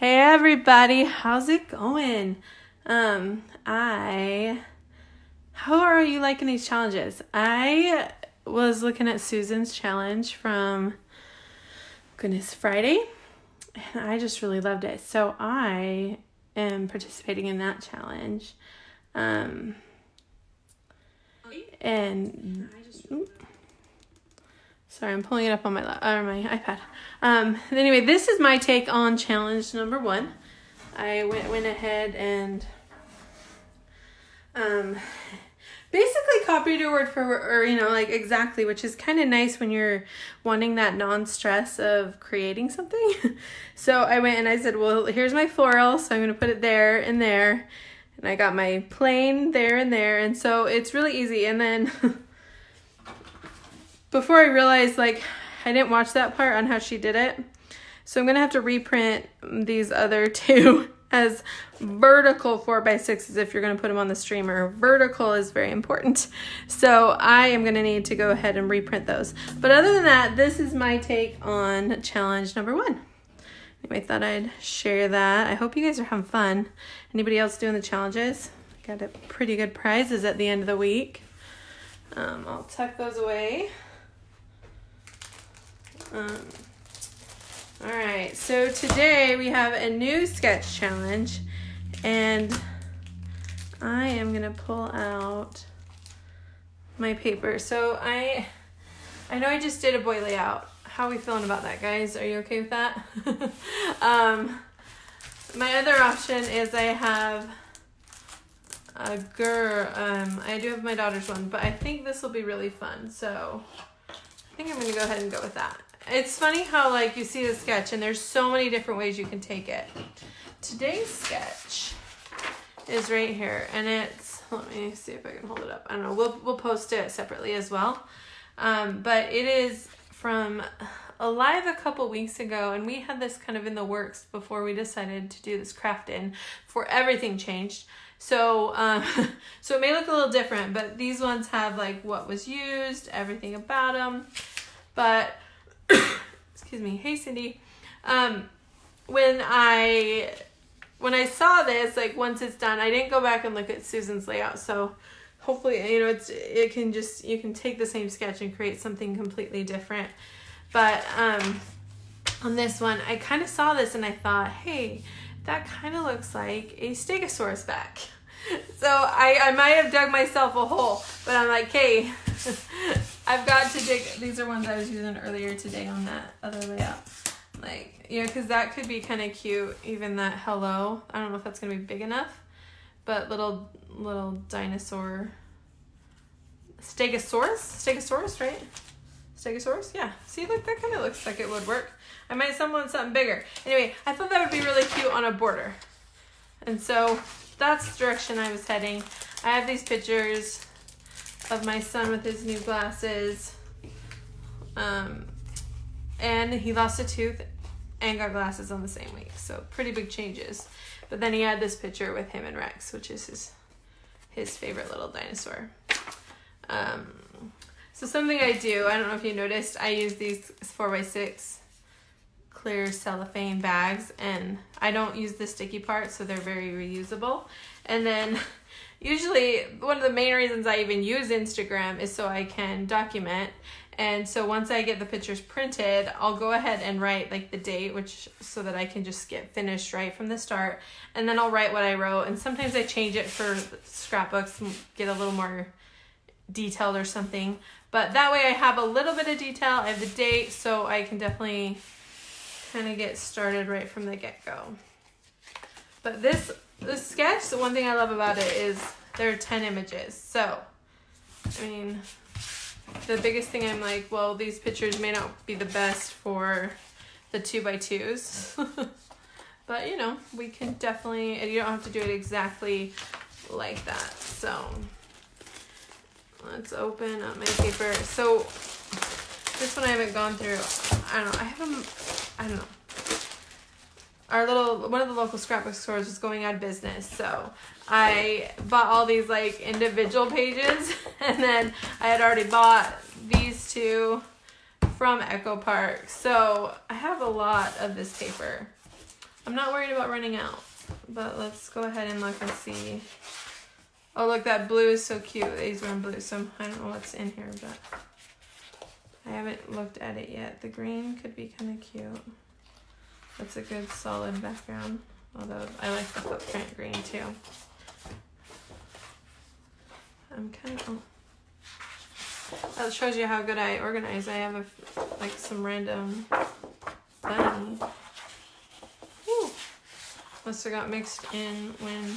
Hey everybody, how's it going? Um, I how are you liking these challenges? I was looking at Susan's challenge from goodness Friday and I just really loved it. So I am participating in that challenge. Um and Sorry, I'm pulling it up on my or my iPad. Um, anyway, this is my take on challenge number one. I went went ahead and um, basically copied a word for or you know like exactly, which is kind of nice when you're wanting that non stress of creating something. so I went and I said, well, here's my floral, so I'm gonna put it there and there, and I got my plain there and there, and so it's really easy. And then before I realized like I didn't watch that part on how she did it. So I'm gonna have to reprint these other two as vertical 4x6s if you're gonna put them on the streamer. Vertical is very important. So I am gonna need to go ahead and reprint those. But other than that, this is my take on challenge number one. Anyway, I thought I'd share that. I hope you guys are having fun. Anybody else doing the challenges? Got a pretty good prizes at the end of the week. Um, I'll tuck those away. Um, all right, so today we have a new sketch challenge, and I am gonna pull out my paper. So I, I know I just did a boy layout. How are we feeling about that, guys? Are you okay with that? um, my other option is I have a girl. Um, I do have my daughter's one, but I think this will be really fun. So I think I'm gonna go ahead and go with that. It's funny how like you see the sketch and there's so many different ways you can take it. Today's sketch is right here and it's let me see if I can hold it up. I don't know. We'll we'll post it separately as well. Um, but it is from alive a couple weeks ago and we had this kind of in the works before we decided to do this craft in for everything changed. So um, so it may look a little different, but these ones have like what was used, everything about them. But excuse me. Hey, Cindy. Um, when I when I saw this, like once it's done, I didn't go back and look at Susan's layout. So hopefully, you know, it's it can just you can take the same sketch and create something completely different. But um, on this one, I kind of saw this and I thought, hey, that kind of looks like a Stegosaurus back. So I, I might have dug myself a hole, but I'm like, hey, I've got to dig. These are ones I was using earlier today on that other layout. Like, know, because that could be kind of cute. Even that hello. I don't know if that's going to be big enough, but little, little dinosaur. Stegosaurus? Stegosaurus, right? Stegosaurus? Yeah. See, look, that kind of looks like it would work. I might someone something bigger. Anyway, I thought that would be really cute on a border. And so that's the direction I was heading. I have these pictures of my son with his new glasses. Um, and he lost a tooth and got glasses on the same week. So pretty big changes. But then he had this picture with him and Rex, which is his his favorite little dinosaur. Um, so something I do, I don't know if you noticed, I use these 4x6 clear cellophane bags and I don't use the sticky part so they're very reusable. And then usually one of the main reasons I even use Instagram is so I can document. And so once I get the pictures printed, I'll go ahead and write like the date, which so that I can just get finished right from the start. And then I'll write what I wrote. And sometimes I change it for scrapbooks, get a little more detailed or something. But that way I have a little bit of detail. I have the date, so I can definitely kind of get started right from the get-go. But this this sketch, the one thing I love about it is there are 10 images. So, I mean, the biggest thing I'm like, well, these pictures may not be the best for the two by twos. but, you know, we can definitely, and you don't have to do it exactly like that. So, let's open up my paper. So, this one I haven't gone through. I don't know. I haven't, I don't know our little one of the local scrapbook stores was going out of business so i bought all these like individual pages and then i had already bought these two from echo park so i have a lot of this paper I'm not worried about running out, but let's go ahead and look and see. Oh, look, that blue is so cute. These are in blue, so I don't know what's in here, but I haven't looked at it yet. The green could be kind of cute. That's a good solid background, although I like the footprint green too. I'm kind of, oh. That shows you how good I organize. I have a, like some random bunny. Woo. Must have got mixed in when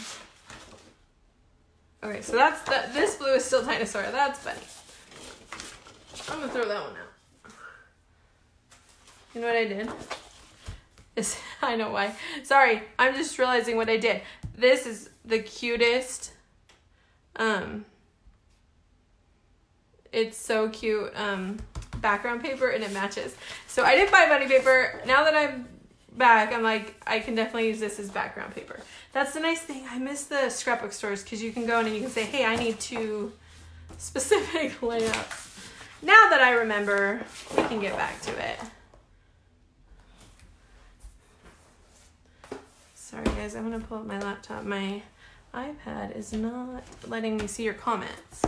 Okay, so that's that. This blue is still dinosaur. That's Bunny. I'm gonna throw that one out. You know what I did? I know why. Sorry, I'm just realizing what I did. This is the cutest. Um. It's so cute. Um, background paper and it matches. So I didn't buy bunny paper. Now that I'm back, I'm like, I can definitely use this as background paper. That's the nice thing. I miss the scrapbook stores because you can go in and you can say, hey, I need two specific layouts. Now that I remember, we can get back to it. Sorry guys, I'm gonna pull up my laptop. My iPad is not letting me see your comments.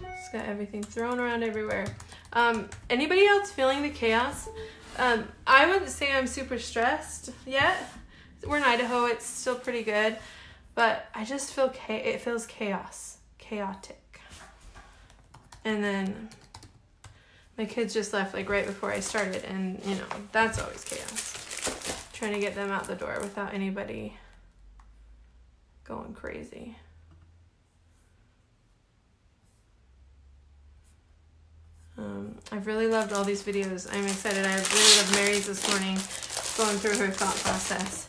Just got everything thrown around everywhere. Um, anybody else feeling the chaos? Um, I wouldn't say I'm super stressed yet. We're in Idaho. It's still pretty good, but I just feel it feels chaos, chaotic. And then my kids just left like right before I started, and you know that's always chaos. Trying to get them out the door without anybody going crazy. Um, I've really loved all these videos. I'm excited. I really love Mary's this morning, going through her thought process.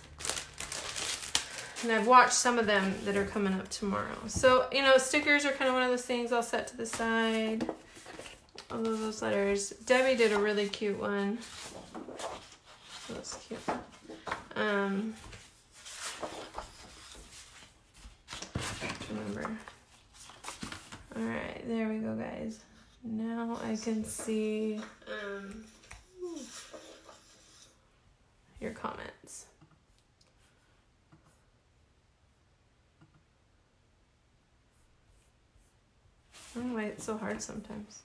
And I've watched some of them that are coming up tomorrow. So, you know, stickers are kind of one of those things I'll set to the side. All of those letters. Debbie did a really cute one. That's cute. Um, remember. All right, there we go, guys. Now I can see um, your comments. I don't know why it's so hard sometimes.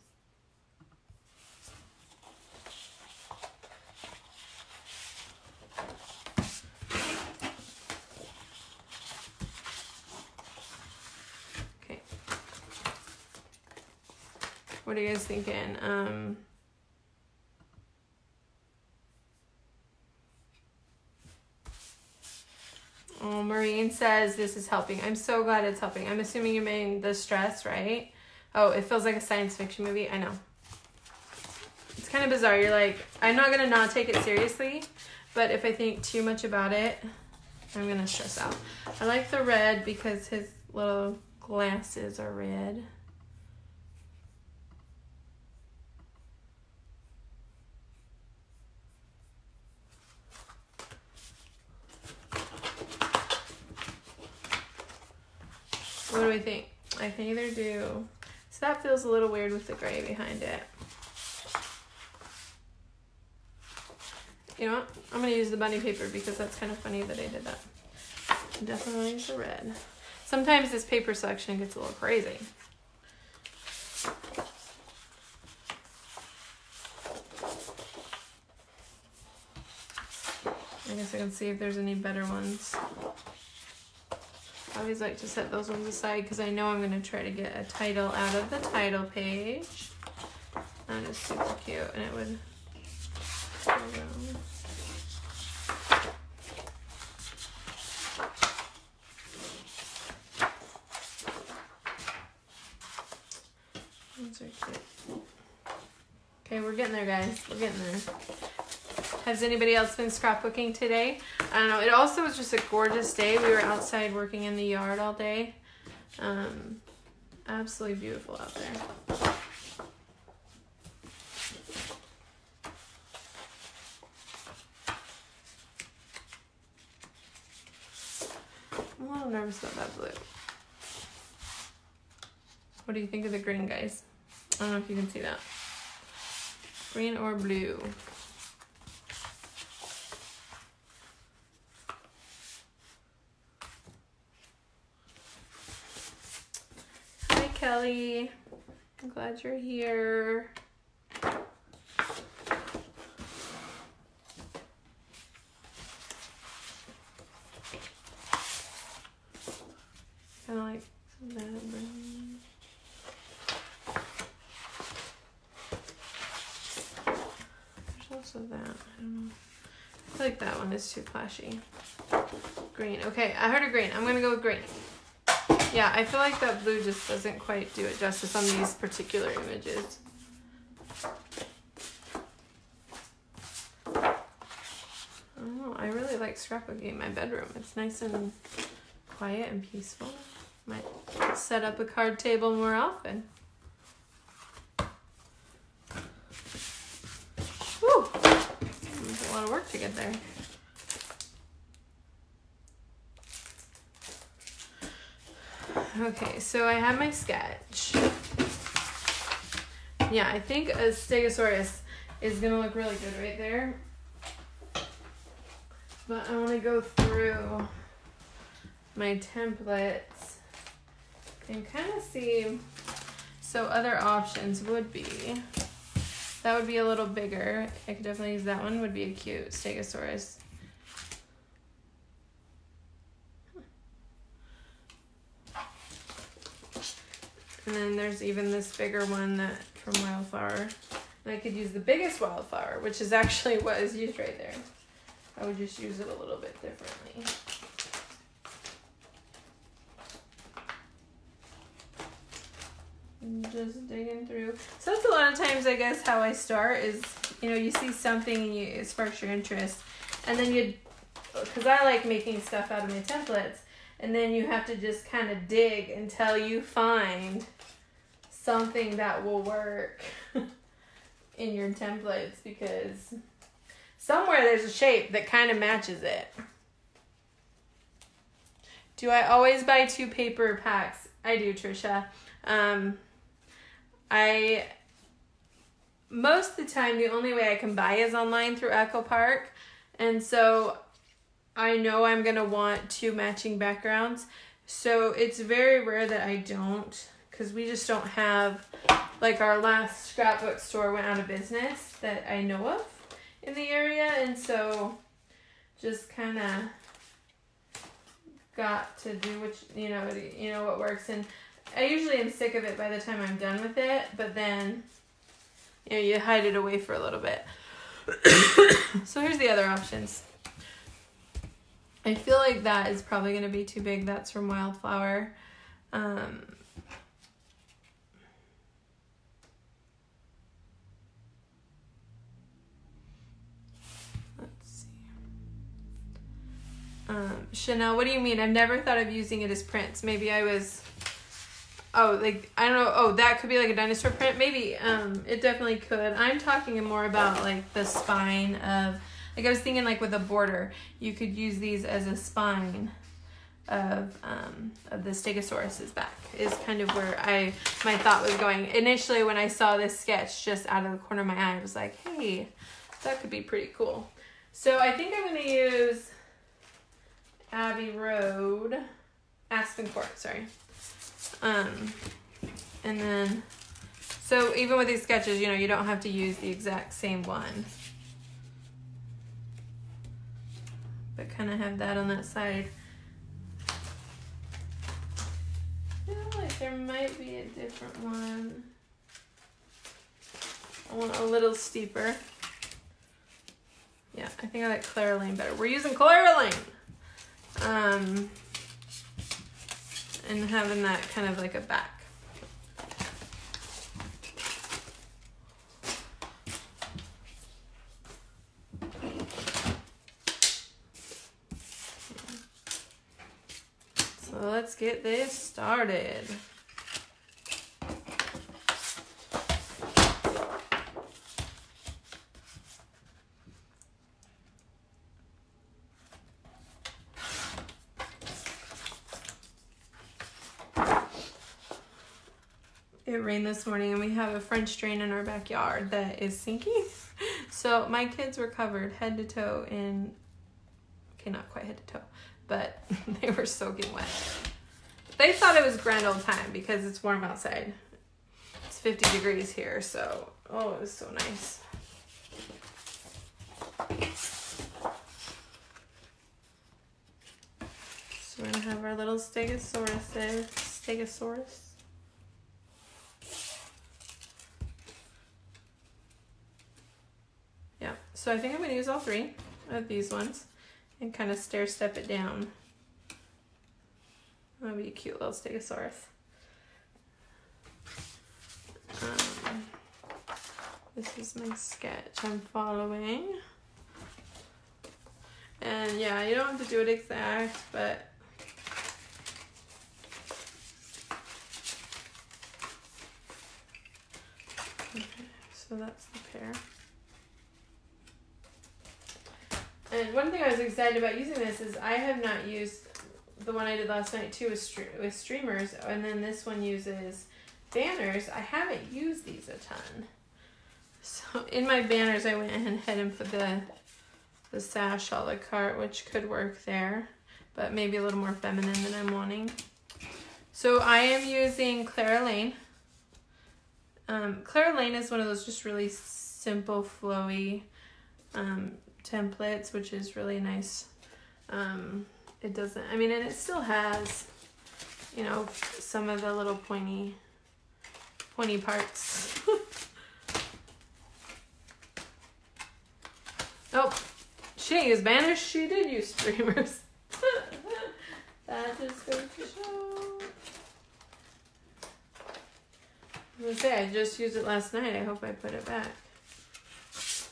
What are you guys thinking? Um, oh, Maureen says this is helping. I'm so glad it's helping. I'm assuming you mean the stress, right? Oh, it feels like a science fiction movie. I know. It's kind of bizarre. You're like, I'm not going to not take it seriously, but if I think too much about it, I'm going to stress out. I like the red because his little glasses are red. What do we think? I can either do, so that feels a little weird with the gray behind it. You know what? I'm gonna use the bunny paper because that's kind of funny that I did that. Definitely use the red. Sometimes this paper selection gets a little crazy. I guess I can see if there's any better ones. I always like to set those ones aside because I know I'm going to try to get a title out of the title page. That is super cute and it would Okay, we're getting there, guys. We're getting there. Has anybody else been scrapbooking today? I don't know. It also was just a gorgeous day. We were outside working in the yard all day. Um, absolutely beautiful out there. I'm a little nervous about that blue. What do you think of the green, guys? I don't know if you can see that. Green or blue? Kelly. I'm glad you're here. Kind of like that. There's also that. I don't know. I feel like that one is too flashy. Green. Okay, I heard a green. I'm gonna go with green. Yeah, I feel like that blue just doesn't quite do it justice on these particular images. Know. I really like scrapbooking in my bedroom. It's nice and quiet and peaceful. Might set up a card table more often. Whew. A lot of work to get there. Okay, so I have my sketch. Yeah, I think a Stegosaurus is gonna look really good right there. But I wanna go through my templates and kind of see. So other options would be, that would be a little bigger. I could definitely use that one, would be a cute Stegosaurus. And then there's even this bigger one that from Wildflower. And I could use the biggest Wildflower, which is actually what is used right there. I would just use it a little bit differently. Just digging through. So that's a lot of times, I guess, how I start is, you know, you see something and you, it sparks your interest. And then you, because I like making stuff out of my templates, and then you have to just kind of dig until you find something that will work in your templates because somewhere there's a shape that kind of matches it. Do I always buy two paper packs? I do, Trisha. Um, I most of the time the only way I can buy is online through Echo Park, and so I know I'm gonna want two matching backgrounds. So it's very rare that I don't, because we just don't have like our last scrapbook store went out of business that I know of in the area, and so just kind of got to do what you know you know what works and I usually am sick of it by the time I'm done with it, but then you know you hide it away for a little bit. so here's the other options. I feel like that is probably going to be too big. That's from Wildflower. Um, let's see. Um, Chanel, what do you mean? I've never thought of using it as prints. Maybe I was. Oh, like I don't know. Oh, that could be like a dinosaur print. Maybe. Um, it definitely could. I'm talking more about like the spine of. Like I was thinking, like with a border, you could use these as a spine of um of the Stegosaurus's back. Is kind of where I my thought was going initially when I saw this sketch just out of the corner of my eye. I was like, hey, that could be pretty cool. So I think I'm gonna use Abbey Road, Aspen Court, sorry. Um, and then, so even with these sketches, you know, you don't have to use the exact same one. But kind of have that on that side. I feel like there might be a different one. I want a little steeper. Yeah, I think I like Clara Lane better. We're using Clara Lane. Um, and having that kind of like a back. So let's get this started. It this morning and we have a French drain in our backyard that is sinking. So my kids were covered head to toe in, okay, not quite head to toe, but they were soaking wet. They thought it was grand old time because it's warm outside. It's 50 degrees here, so, oh, it was so nice. So we're gonna have our little stegosaurus. Stegosaurus. Yeah, so I think I'm gonna use all three of these ones and kind of stair step it down. That'll be a cute little stegosaurus. Um, this is my sketch I'm following. And yeah, you don't have to do it exact, but okay, so that's the pair. And one thing I was excited about using this is I have not used the one I did last night too with, with streamers, and then this one uses banners. I haven't used these a ton. So in my banners, I went ahead and put the the sash a la carte, which could work there, but maybe a little more feminine than I'm wanting. So I am using Clara Lane. Um, Clara Lane is one of those just really simple, flowy um, templates, which is really nice. Um, it doesn't, I mean, and it still has, you know, some of the little pointy, pointy parts. oh, she is banished. she did use streamers. that is goes to show. I was gonna say, I just used it last night. I hope I put it back.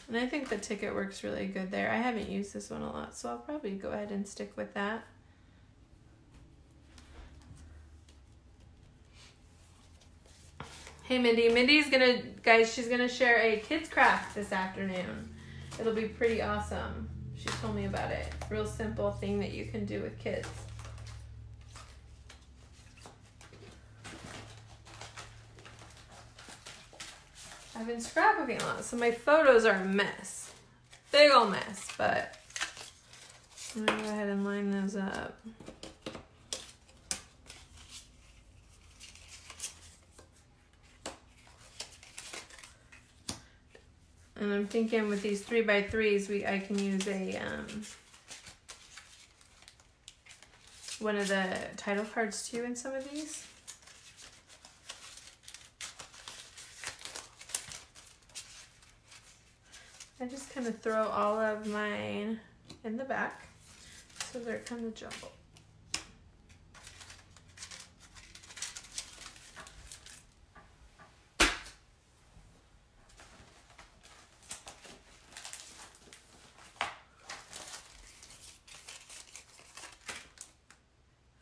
And I think the ticket works really good there. I haven't used this one a lot, so I'll probably go ahead and stick with that. Hey Mindy, Mindy's gonna, guys, she's gonna share a kids craft this afternoon. It'll be pretty awesome. She told me about it. Real simple thing that you can do with kids. I've been scrapbooking a lot, so my photos are a mess. Big old mess, but I'm gonna go ahead and line those up. And I'm thinking with these three by threes, we I can use a um, one of the title cards too in some of these. I just kind of throw all of mine in the back so they're kind of jumbled.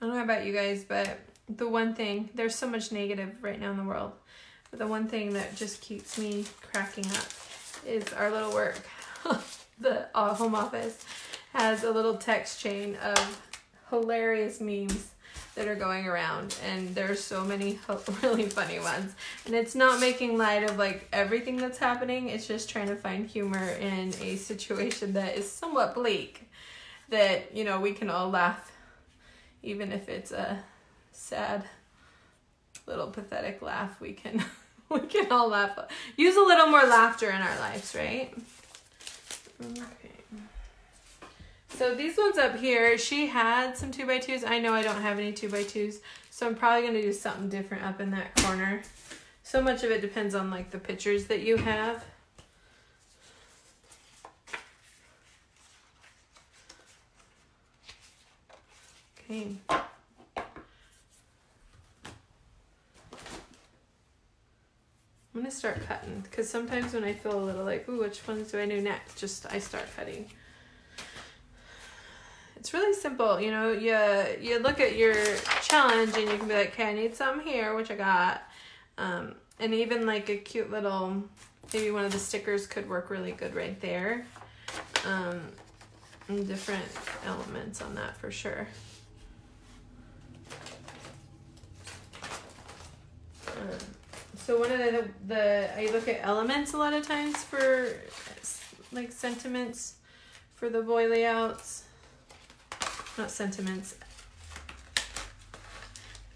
I don't know about you guys, but the one thing, there's so much negative right now in the world, but the one thing that just keeps me cracking up is our little work. the uh, home office has a little text chain of hilarious memes that are going around and there's so many really funny ones and it's not making light of like everything that's happening it's just trying to find humor in a situation that is somewhat bleak that you know we can all laugh even if it's a sad little pathetic laugh we can we can all laugh use a little more laughter in our lives right okay so these ones up here, she had some 2 by 2s I know I don't have any 2 by 2s so I'm probably going to do something different up in that corner. So much of it depends on like the pictures that you have. Okay. Gonna start cutting because sometimes when I feel a little like, ooh, which ones do I do next? Just I start cutting it's really simple. You know, you you look at your challenge and you can be like, okay, I need some here, which I got. Um, and even like a cute little, maybe one of the stickers could work really good right there. Um, different elements on that for sure. Um, so one of the the I look at elements a lot of times for like sentiments for the boy layouts. Not sentiments.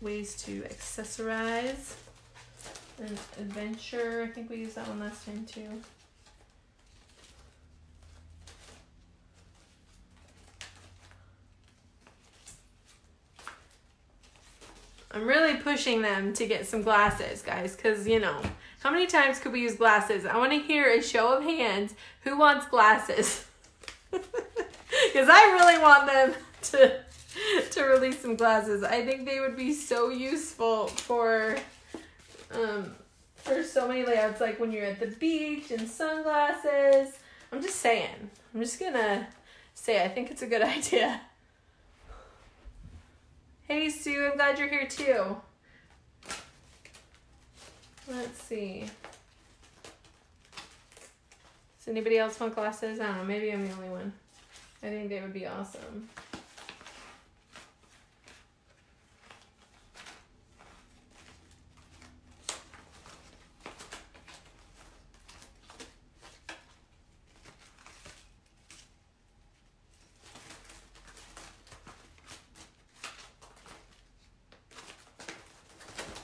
Ways to accessorize an adventure. I think we used that one last time too. I'm really pushing them to get some glasses, guys, because, you know, how many times could we use glasses? I want to hear a show of hands who wants glasses. Because I really want them to, to release some glasses. I think they would be so useful for, um, for so many layouts, like when you're at the beach and sunglasses. I'm just saying. I'm just going to say I think it's a good idea. Hey Sue, I'm glad you're here too. Let's see. Does anybody else want glasses? I don't know, maybe I'm the only one. I think they would be awesome.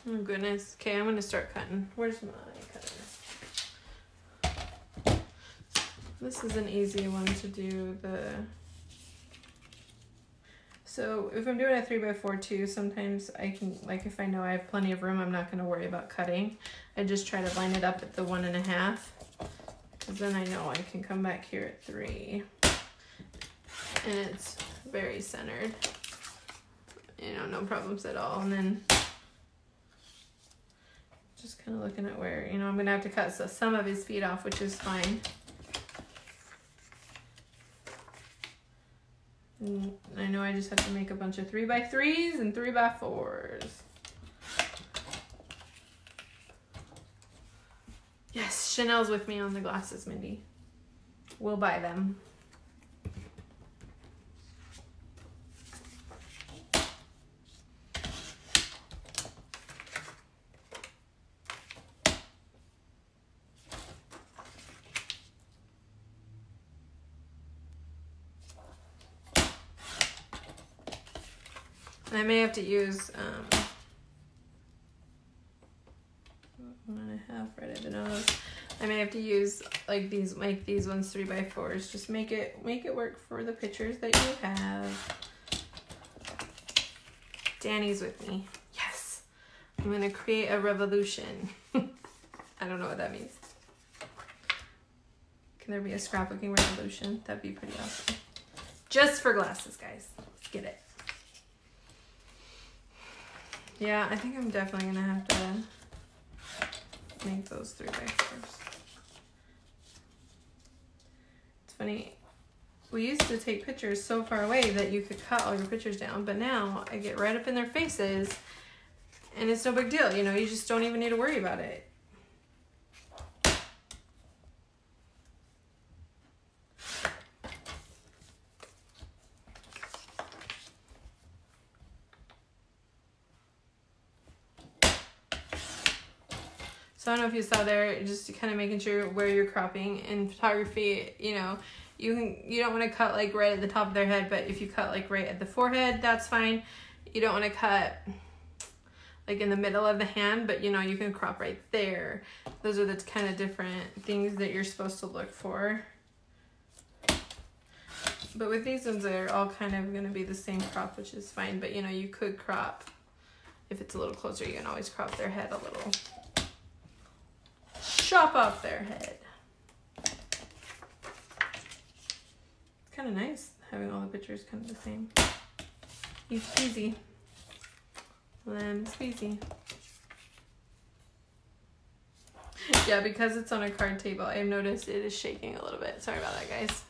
Oh goodness. Okay, I'm gonna start cutting. Where's my cutter? This is an easy one to do the so if I'm doing a three by four too, sometimes I can, like if I know I have plenty of room, I'm not gonna worry about cutting. I just try to line it up at the one and a half. Cause then I know I can come back here at three. And it's very centered. You know, no problems at all. And then just kind of looking at where, you know, I'm gonna have to cut some of his feet off, which is fine. And I know I just have to make a bunch of three by threes and three by fours. Yes, Chanel's with me on the glasses, Mindy. We'll buy them. I may have to use um, one and a half right at the nose. I may have to use like these, make these ones three by fours. Just make it make it work for the pictures that you have. Danny's with me. Yes, I'm gonna create a revolution. I don't know what that means. Can there be a scrapbooking revolution? That'd be pretty awesome. Just for glasses, guys. Let's get it. Yeah, I think I'm definitely gonna have to make those three by fours. It's funny, we used to take pictures so far away that you could cut all your pictures down, but now I get right up in their faces and it's no big deal, you know, you just don't even need to worry about it. If you saw there, just kind of making sure where you're cropping in photography, you know, you can, you don't want to cut like right at the top of their head, but if you cut like right at the forehead, that's fine. You don't want to cut like in the middle of the hand, but you know, you can crop right there. Those are the kind of different things that you're supposed to look for. But with these ones, they're all kind of going to be the same crop, which is fine. But you know, you could crop, if it's a little closer, you can always crop their head a little chop off their head. It's kind of nice having all the pictures kind of the same. Easy peasy. Lemon squeezy. Yeah, because it's on a card table, I've noticed it is shaking a little bit. Sorry about that, guys.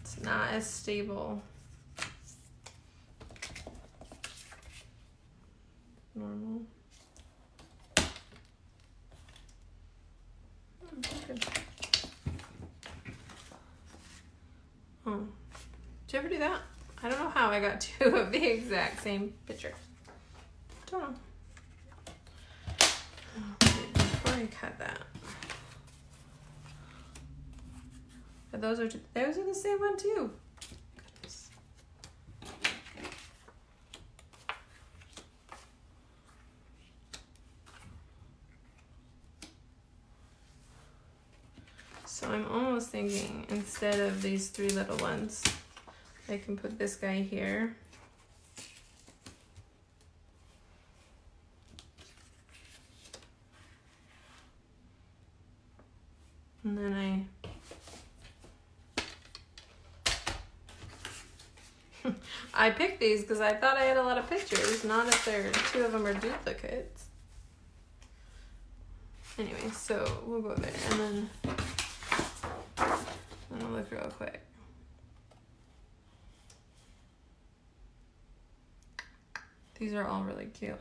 It's not as stable. Normal. Oh. Did you ever do that? I don't know how I got two of the exact same picture. Don't know. me cut that. But those are those are the same one too. So I'm almost thinking instead of these three little ones, I can put this guy here. And then I I picked these because I thought I had a lot of pictures, not if they're two of them are duplicates. Anyway, so we'll go there and then I'm gonna look real quick. These are all really cute.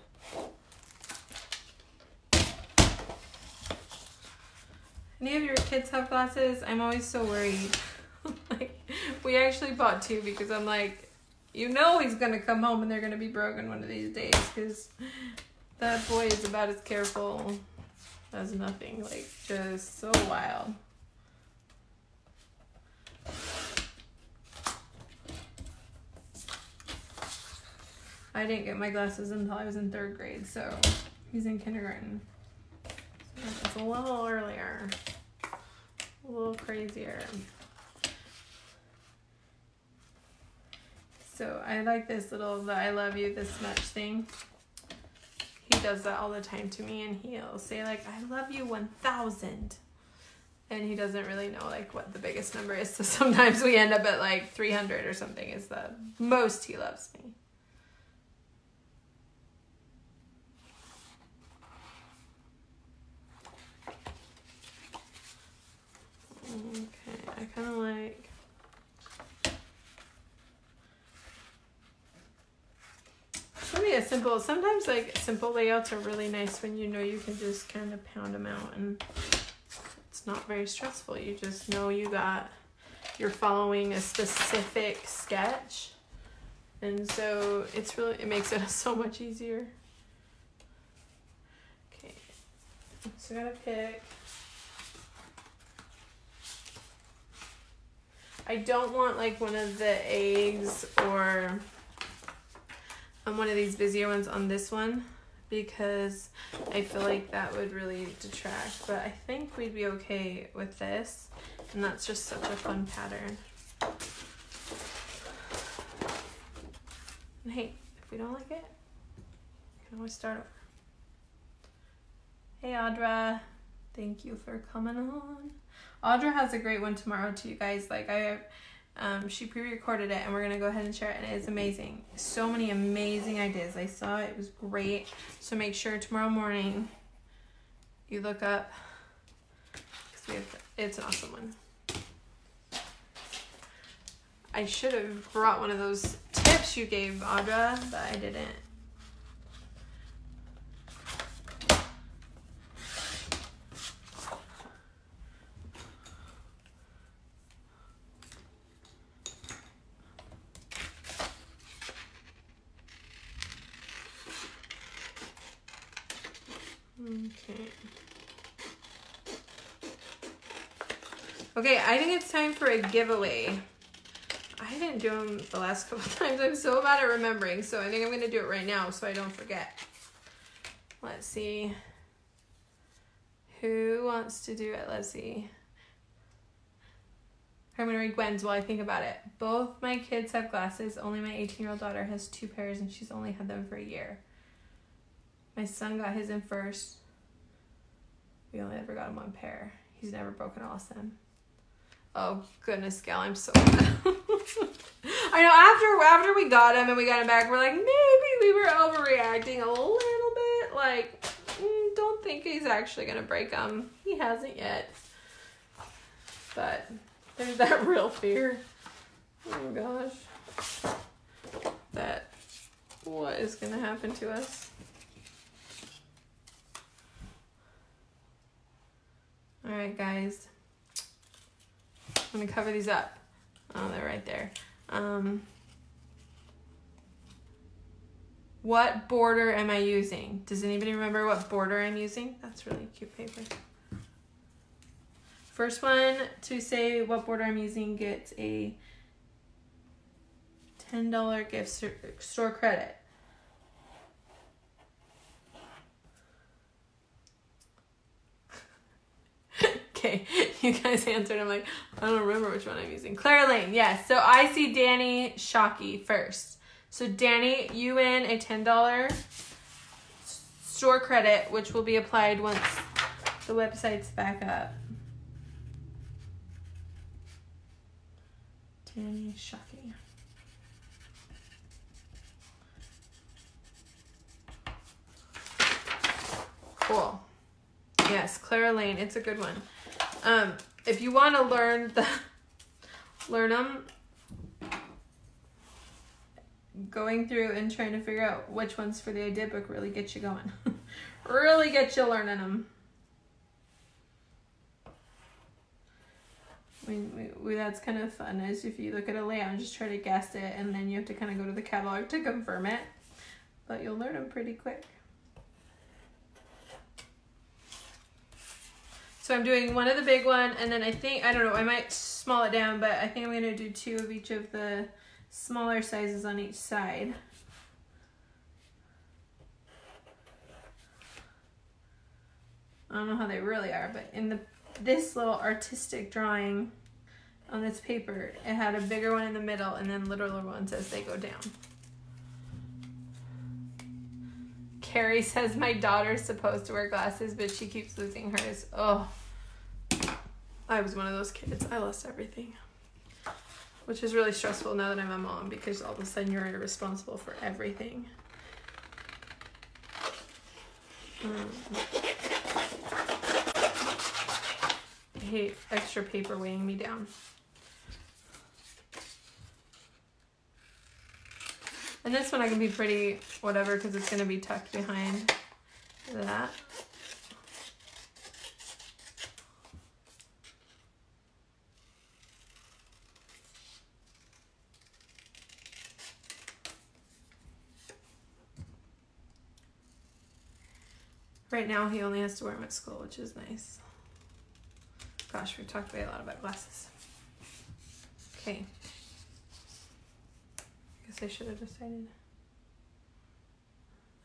Any of your kids have glasses? I'm always so worried. like, we actually bought two because I'm like, you know, he's gonna come home and they're gonna be broken one of these days because that boy is about as careful as nothing. Like, just so wild. I didn't get my glasses until I was in third grade, so he's in kindergarten. It's a little earlier, a little crazier. So I like this little the I love you this much thing. He does that all the time to me and he'll say like I love you 1000 and he doesn't really know like what the biggest number is so sometimes we end up at like 300 or something is the most he loves me. Okay, I kind of like. A simple. Sometimes like simple layouts are really nice when you know you can just kind of pound them out and it's not very stressful. You just know you got you're following a specific sketch, and so it's really it makes it so much easier. Okay, so I gotta pick. I don't want like one of the eggs or um, one of these busier ones on this one because I feel like that would really detract. But I think we'd be okay with this. And that's just such a fun pattern. And hey, if we don't like it, we can always start over. Hey Audra, thank you for coming on. Audra has a great one tomorrow too, guys. Like I, um, she pre-recorded it, and we're gonna go ahead and share it, and it's amazing. So many amazing ideas. I saw it; it was great. So make sure tomorrow morning you look up because we have. It's an awesome one. I should have brought one of those tips you gave Audra, but I didn't. Okay. I think it's time for a giveaway. I didn't do them the last couple times. I'm so bad at remembering, so I think I'm going to do it right now so I don't forget. Let's see. Who wants to do it? Let's see. I'm going to read Gwen's while I think about it. Both my kids have glasses. Only my 18 year old daughter has two pairs and she's only had them for a year. My son got his in first. We only ever got him one pair. He's never broken them. Oh goodness, Gal, I'm so. I know after after we got him and we got him back, we're like maybe we were overreacting a little bit. Like, mm, don't think he's actually gonna break them. He hasn't yet. But there's that real fear. Oh gosh, that what is gonna happen to us? Right, guys. I'm gonna cover these up. Oh, they're right there. Um, What border am I using? Does anybody remember what border I'm using? That's really cute paper. First one to say what border I'm using gets a $10 gift store credit. Okay, you guys answered. I'm like, I don't remember which one I'm using. Clara Lane, yes. So I see Danny Shockey first. So Danny, you win a $10 store credit, which will be applied once the website's back up. Danny Shockey. Cool. Yes, Clara Lane. It's a good one. Um, if you want to learn the learn them, going through and trying to figure out which ones for the idea book really get you going. really get you learning them. We, we, we, that's kind of fun is if you look at a layout and just try to guess it and then you have to kind of go to the catalog to confirm it. But you'll learn them pretty quick. So I'm doing one of the big one and then I think, I don't know, I might small it down, but I think I'm going to do two of each of the smaller sizes on each side. I don't know how they really are, but in the this little artistic drawing on this paper, it had a bigger one in the middle and then littler ones as they go down. Carrie says my daughter's supposed to wear glasses, but she keeps losing hers. Oh, I was one of those kids. I lost everything which is really stressful now that I'm a mom because all of a sudden you're responsible for everything. Um, I hate extra paper weighing me down. And this one I can be pretty whatever because it's going to be tucked behind that. Right now, he only has to wear them at school, which is nice. Gosh, we've talked a lot about glasses. Okay. I guess I should have decided.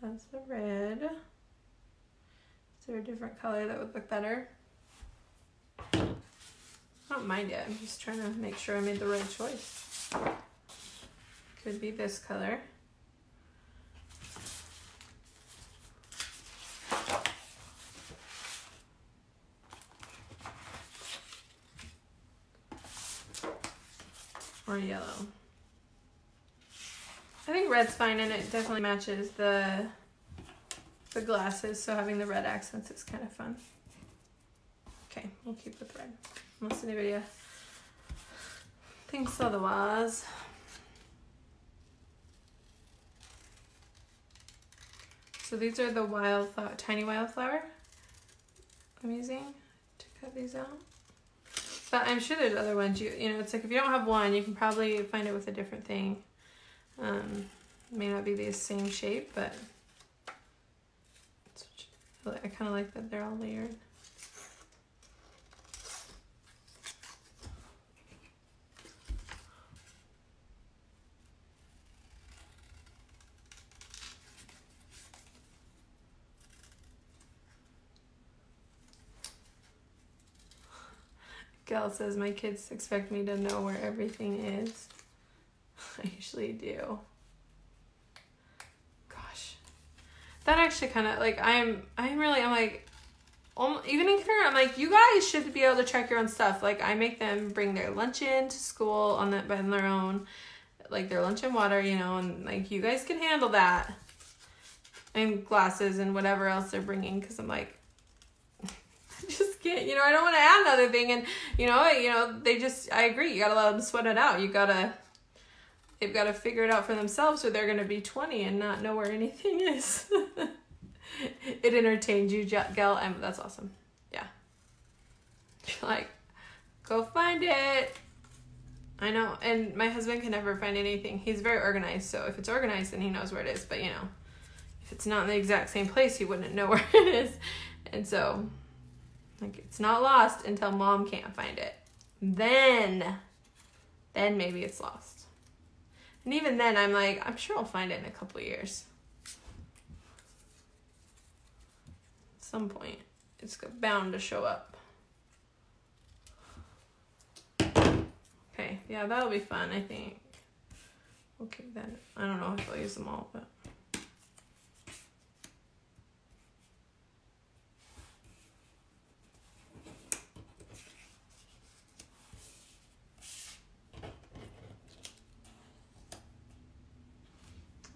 That's the red. Is there a different color that would look better? I don't mind it. I'm just trying to make sure I made the right choice. Could be this color. Or yellow. I think red's fine and it definitely matches the the glasses, so having the red accents is kind of fun. Okay, we'll keep with red. Unless anybody uh, thinks otherwise. So these are the wildflower, tiny wildflower I'm using to cut these out. But I'm sure there's other ones. You you know, it's like if you don't have one, you can probably find it with a different thing. Um, may not be the same shape, but I kind of like that they're all layered. Gal says my kids expect me to know where everything is. I usually do. Gosh. That actually kind of like I'm I'm really I'm like even in kindergarten, I'm like, you guys should be able to track your own stuff. Like, I make them bring their lunch in to school on the, on their own, like their lunch and water, you know, and like, you guys can handle that. And glasses and whatever else they're bringing, because I'm like, just can't, you know, I don't want to add another thing. And, you know, you know, they just, I agree. You got to let them sweat it out. You got to, they've got to figure it out for themselves or they're going to be 20 and not know where anything is. it entertained you, Gail. And that's awesome. Yeah. You're like, go find it. I know. And my husband can never find anything. He's very organized. So if it's organized, then he knows where it is. But, you know, if it's not in the exact same place, he wouldn't know where it is. And so, like, it's not lost until mom can't find it. Then, then maybe it's lost. And even then, I'm like, I'm sure I'll find it in a couple years. At some point, it's bound to show up. Okay, yeah, that'll be fun, I think. Okay, then I don't know if I'll use them all, but.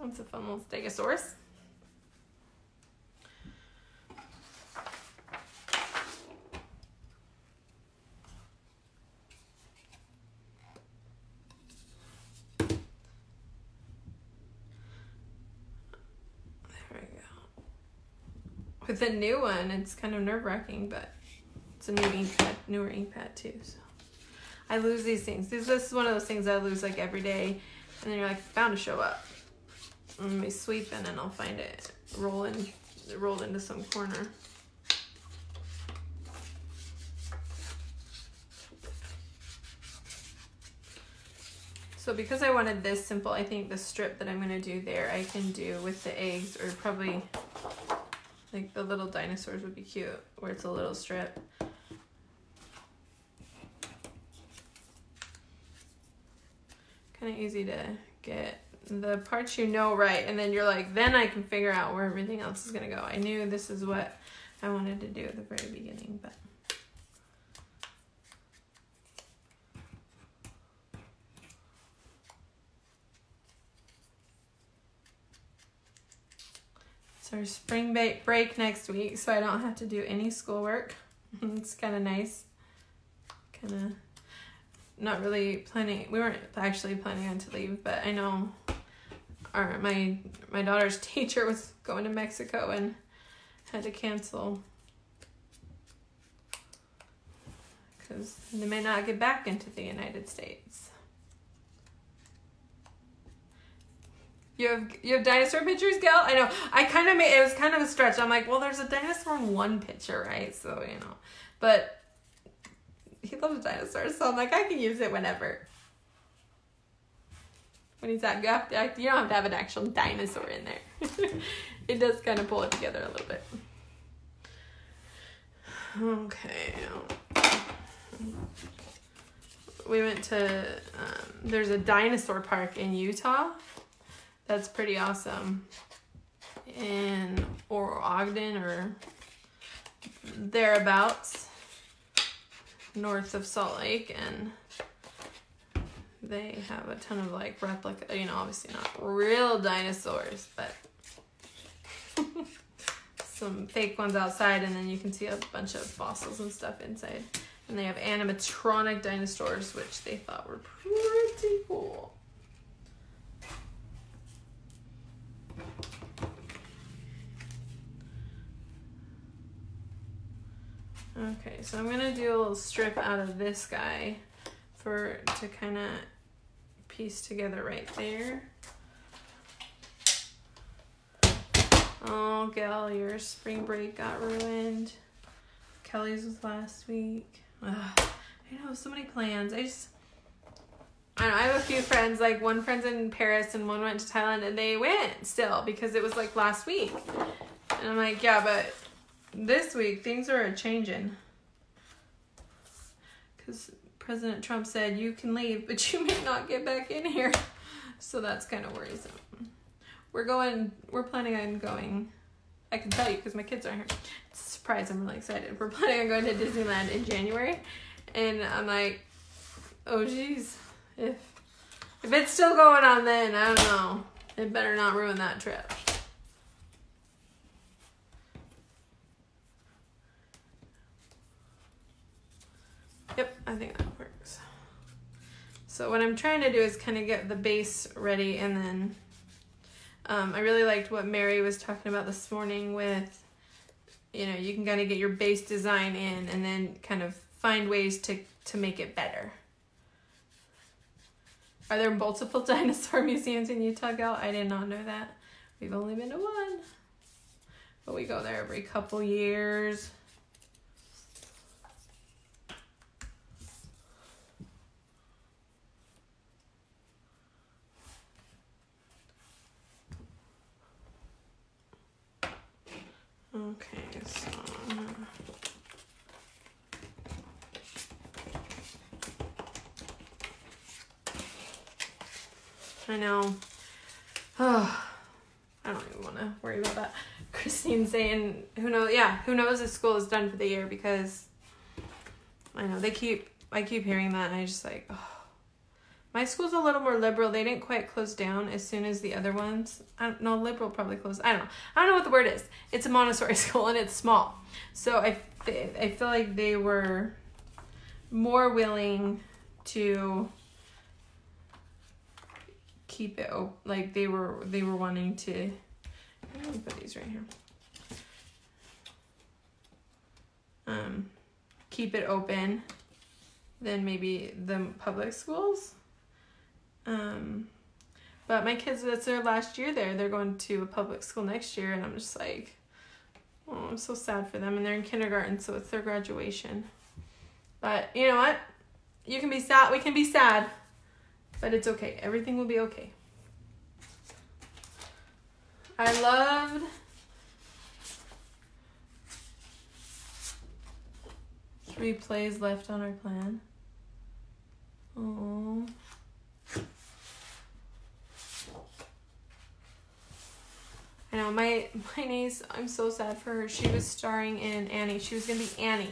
That's a fun little stegosaurus. With a new one, it's kind of nerve wracking, but it's a new ink pad, newer ink pad too. So I lose these things. This, this is one of those things I lose like every day, and then you're like bound to show up. I'm be sweeping and I'll find it rolling, rolled into some corner. So because I wanted this simple, I think the strip that I'm gonna do there, I can do with the eggs or probably like the little dinosaurs would be cute where it's a little strip. Kind of easy to get the parts you know right and then you're like then i can figure out where everything else is going to go. I knew this is what i wanted to do at the very beginning but it's our spring break next week so i don't have to do any schoolwork. It's kind of nice. Kind of not really planning we weren't actually planning on to leave but i know our my my daughter's teacher was going to Mexico and had to cancel because they may not get back into the United States. You have you have dinosaur pictures, Gal? I know. I kind of made it was kind of a stretch. I'm like, well, there's a dinosaur in one picture, right? So you know, but he loves dinosaurs, so I'm like, I can use it whenever when he's at you have to, you don't have to have an actual dinosaur in there. it does kind of pull it together a little bit. Okay. We went to um, there's a dinosaur park in Utah. That's pretty awesome. In or Ogden or thereabouts north of Salt Lake and they have a ton of like replica, you know, obviously not real dinosaurs, but some fake ones outside, and then you can see a bunch of fossils and stuff inside. And they have animatronic dinosaurs, which they thought were pretty cool. Okay, so I'm gonna do a little strip out of this guy for to kind of piece together right there. Oh, Gal, your spring break got ruined. Kelly's was last week. Ugh, I know, so many plans. I just, I I have a few friends, like one friend's in Paris and one went to Thailand and they went still because it was like last week. And I'm like, yeah, but this week things are changing. Because President Trump said, you can leave, but you may not get back in here. So that's kind of worrisome. We're going, we're planning on going, I can tell you because my kids aren't here. It's a surprise, I'm really excited. We're planning on going to Disneyland in January. And I'm like, oh geez, if, if it's still going on then, I don't know. It better not ruin that trip. Yep, I think that so what I'm trying to do is kind of get the base ready and then um, I really liked what Mary was talking about this morning with, you know, you can kind of get your base design in and then kind of find ways to, to make it better. Are there multiple dinosaur museums in Utah, Gal? I did not know that. We've only been to one. but we go there every couple years. Okay, so uh-huh. I know. Oh, I don't even want to worry about that. Christine saying, "Who knows? Yeah, who knows if school is done for the year?" Because I know they keep. I keep hearing that, and I just like, oh. My school's a little more liberal. They didn't quite close down as soon as the other ones. I don't. Liberal probably closed. I don't know. I don't know what the word is. It's a Montessori school and it's small, so I I feel like they were more willing to keep it open. Like they were they were wanting to. Let me put these right here. Um, keep it open than maybe the public schools. Um, but my kids, that's their last year there. They're going to a public school next year, and I'm just like, oh, I'm so sad for them. And they're in kindergarten, so it's their graduation. But you know what? You can be sad. We can be sad, but it's okay. Everything will be okay. I loved. Three plays left on our plan. Oh. I know my my niece. I'm so sad for her. She was starring in Annie. She was gonna be Annie.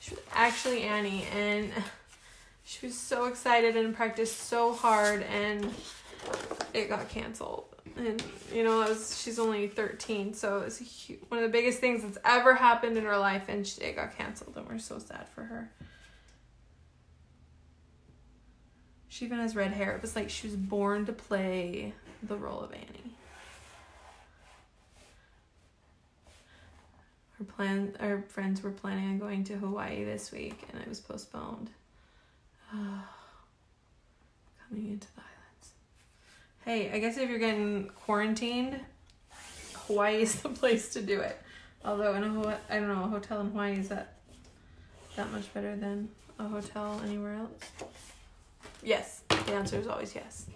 She was actually Annie, and she was so excited and practiced so hard, and it got canceled. And you know, was she's only 13, so it's one of the biggest things that's ever happened in her life, and she, it got canceled, and we're so sad for her. She even has red hair. It was like she was born to play the role of Annie. Our plan, our friends were planning on going to Hawaii this week, and it was postponed. coming into the islands. Hey, I guess if you're getting quarantined, Hawaii is the place to do it. Although in a I don't know, a hotel in Hawaii is that that much better than a hotel anywhere else? Yes. The answer is always yes.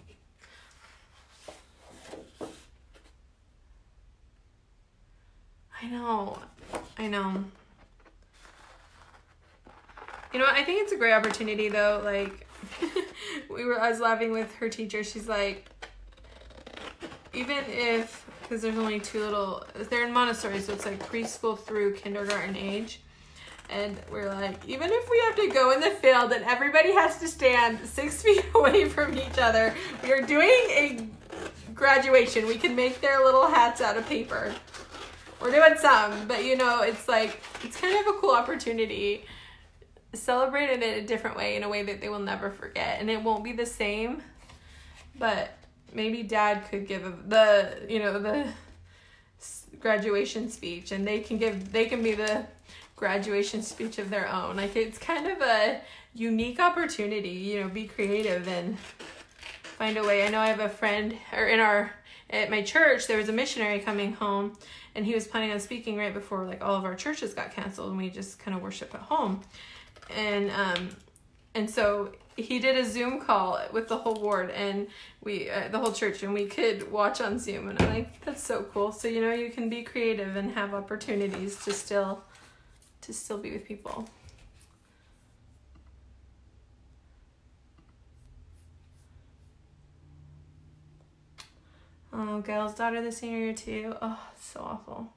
I know. I know. You know, I think it's a great opportunity though. Like, we were, I was laughing with her teacher. She's like, even if, because there's only two little, they're in Montessori, so it's like preschool through kindergarten age. And we're like, even if we have to go in the field and everybody has to stand six feet away from each other, we are doing a graduation. We can make their little hats out of paper. We're doing some, but you know, it's like it's kind of a cool opportunity. Celebrate it in a different way, in a way that they will never forget, and it won't be the same. But maybe Dad could give the you know the graduation speech, and they can give they can be the graduation speech of their own. Like it's kind of a unique opportunity, you know, be creative and find a way. I know I have a friend or in our at my church there was a missionary coming home and he was planning on speaking right before like all of our churches got canceled and we just kind of worship at home. And um and so he did a zoom call with the whole ward and we uh, the whole church and we could watch on zoom. And i'm like that's so cool. So you know you can be creative and have opportunities to still to still be with people Um, oh, Gail's daughter the senior year too. Oh, so awful.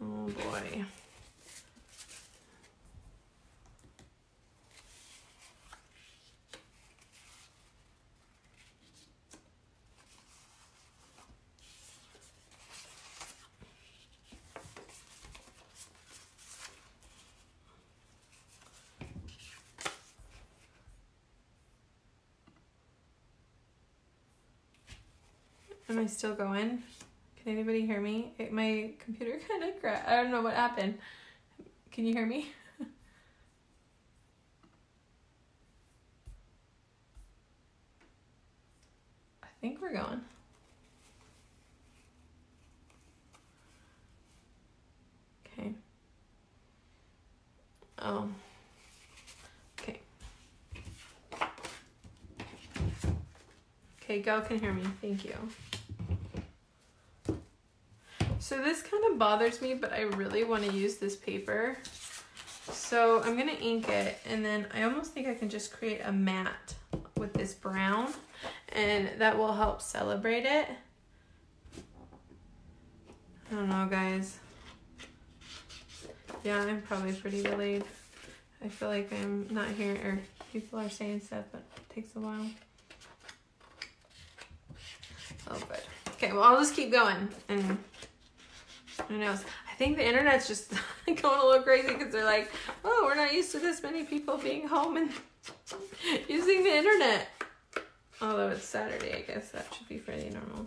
Oh boy. Am I still going? Can anybody hear me? It, my computer kind of. I don't know what happened. Can you hear me? I think we're going. Okay. Oh. Okay. Okay, Gal can hear me. Thank you. So this kind of bothers me, but I really want to use this paper. So I'm going to ink it, and then I almost think I can just create a mat with this brown, and that will help celebrate it. I don't know, guys. Yeah, I'm probably pretty delayed. I feel like I'm not here, or people are saying stuff, but it takes a while. Oh, good. Okay, well, I'll just keep going, and who knows? I think the internet's just going a little crazy because they're like, oh, we're not used to this many people being home and using the internet. Although it's Saturday, I guess that should be fairly normal.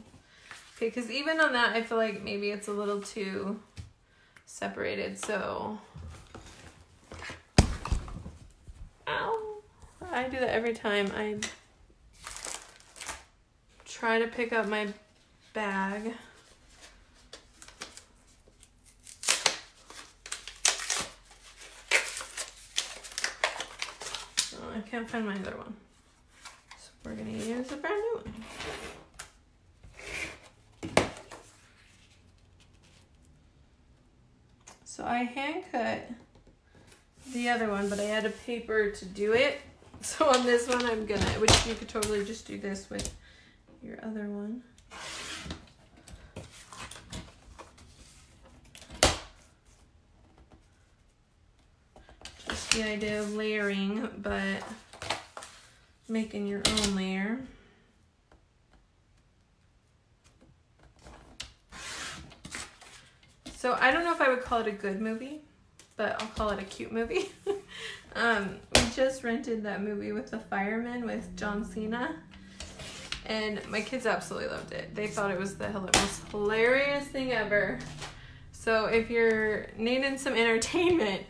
Okay, because even on that, I feel like maybe it's a little too separated, so. Ow! I do that every time I try to pick up my bag. I can't find my other one. So we're gonna use a brand new one. So I hand cut the other one, but I had a paper to do it. So on this one, I'm gonna, which you could totally just do this with your other one. The idea of layering, but making your own layer. So I don't know if I would call it a good movie, but I'll call it a cute movie. um, we just rented that movie with the firemen with John Cena. And my kids absolutely loved it. They thought it was the most hilarious thing ever. So if you're needing some entertainment,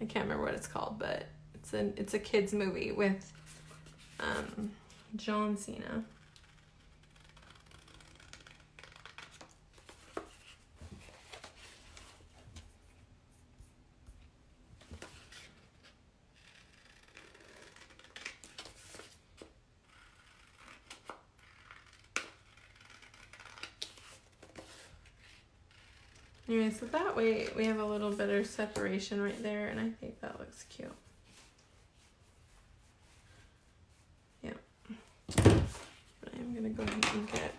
I can't remember what it's called, but it's an it's a kids movie with um, John Cena. Anyway, so that way we have a little bit of separation right there, and I think that looks cute. Yeah. I'm gonna go ahead and it.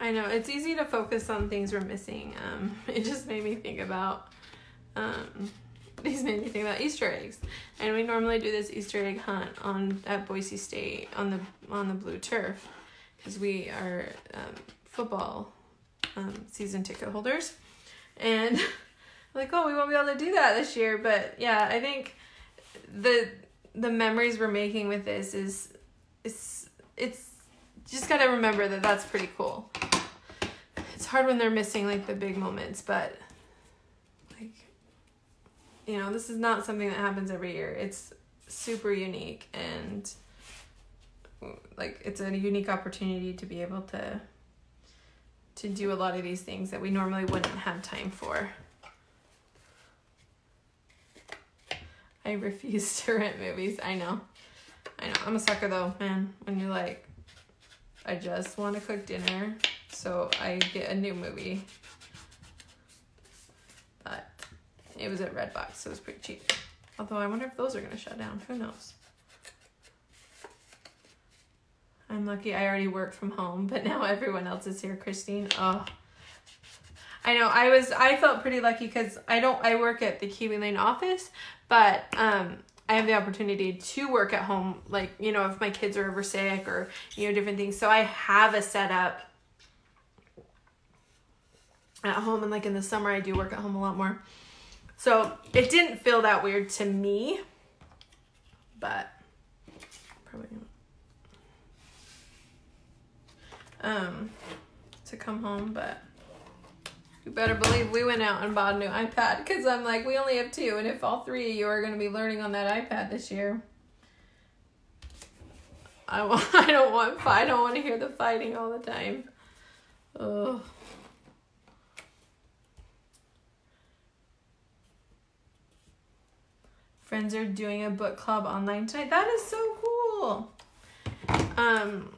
I know it's easy to focus on things we're missing. Um, it just made me think about um, these made me think about Easter eggs, and we normally do this Easter egg hunt on at Boise State on the on the blue turf, because we are um, football um, season ticket holders, and like oh we won't be able to do that this year, but yeah I think the the memories we're making with this is it's it's just got to remember that that's pretty cool. It's hard when they're missing like the big moments, but you know, this is not something that happens every year. It's super unique and like it's a unique opportunity to be able to to do a lot of these things that we normally wouldn't have time for. I refuse to rent movies. I know. I know. I'm a sucker though, man. When you're like, I just want to cook dinner, so I get a new movie. But it was at Redbox, so it was pretty cheap. Although I wonder if those are to shut down. Who knows? I'm lucky I already work from home, but now everyone else is here. Christine, oh. I know, I was, I felt pretty lucky because I don't, I work at the Kiwi Lane office, but um, I have the opportunity to work at home, like, you know, if my kids are ever sick or, you know, different things. So I have a setup at home, and like in the summer, I do work at home a lot more. So it didn't feel that weird to me, but probably. Um, to come home, but You better believe we went out and bought a new iPad because I'm like, we only have two, and if all three of you are going to be learning on that iPad this year, I I don't want I don't want to hear the fighting all the time. Ugh. Friends are doing a book club online tonight. That is so cool. Um,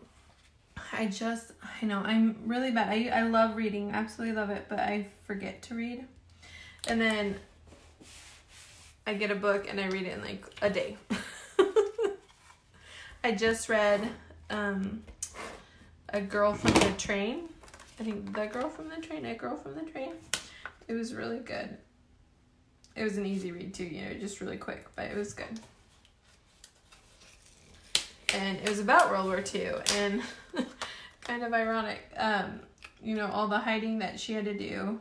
I just I know I'm really bad. I I love reading, absolutely love it, but I forget to read, and then I get a book and I read it in like a day. I just read um, a girl from the train. I think the girl from the train, a girl from the train. It was really good. It was an easy read too, you know, just really quick, but it was good. And it was about World War II and kind of ironic. Um, you know, all the hiding that she had to do.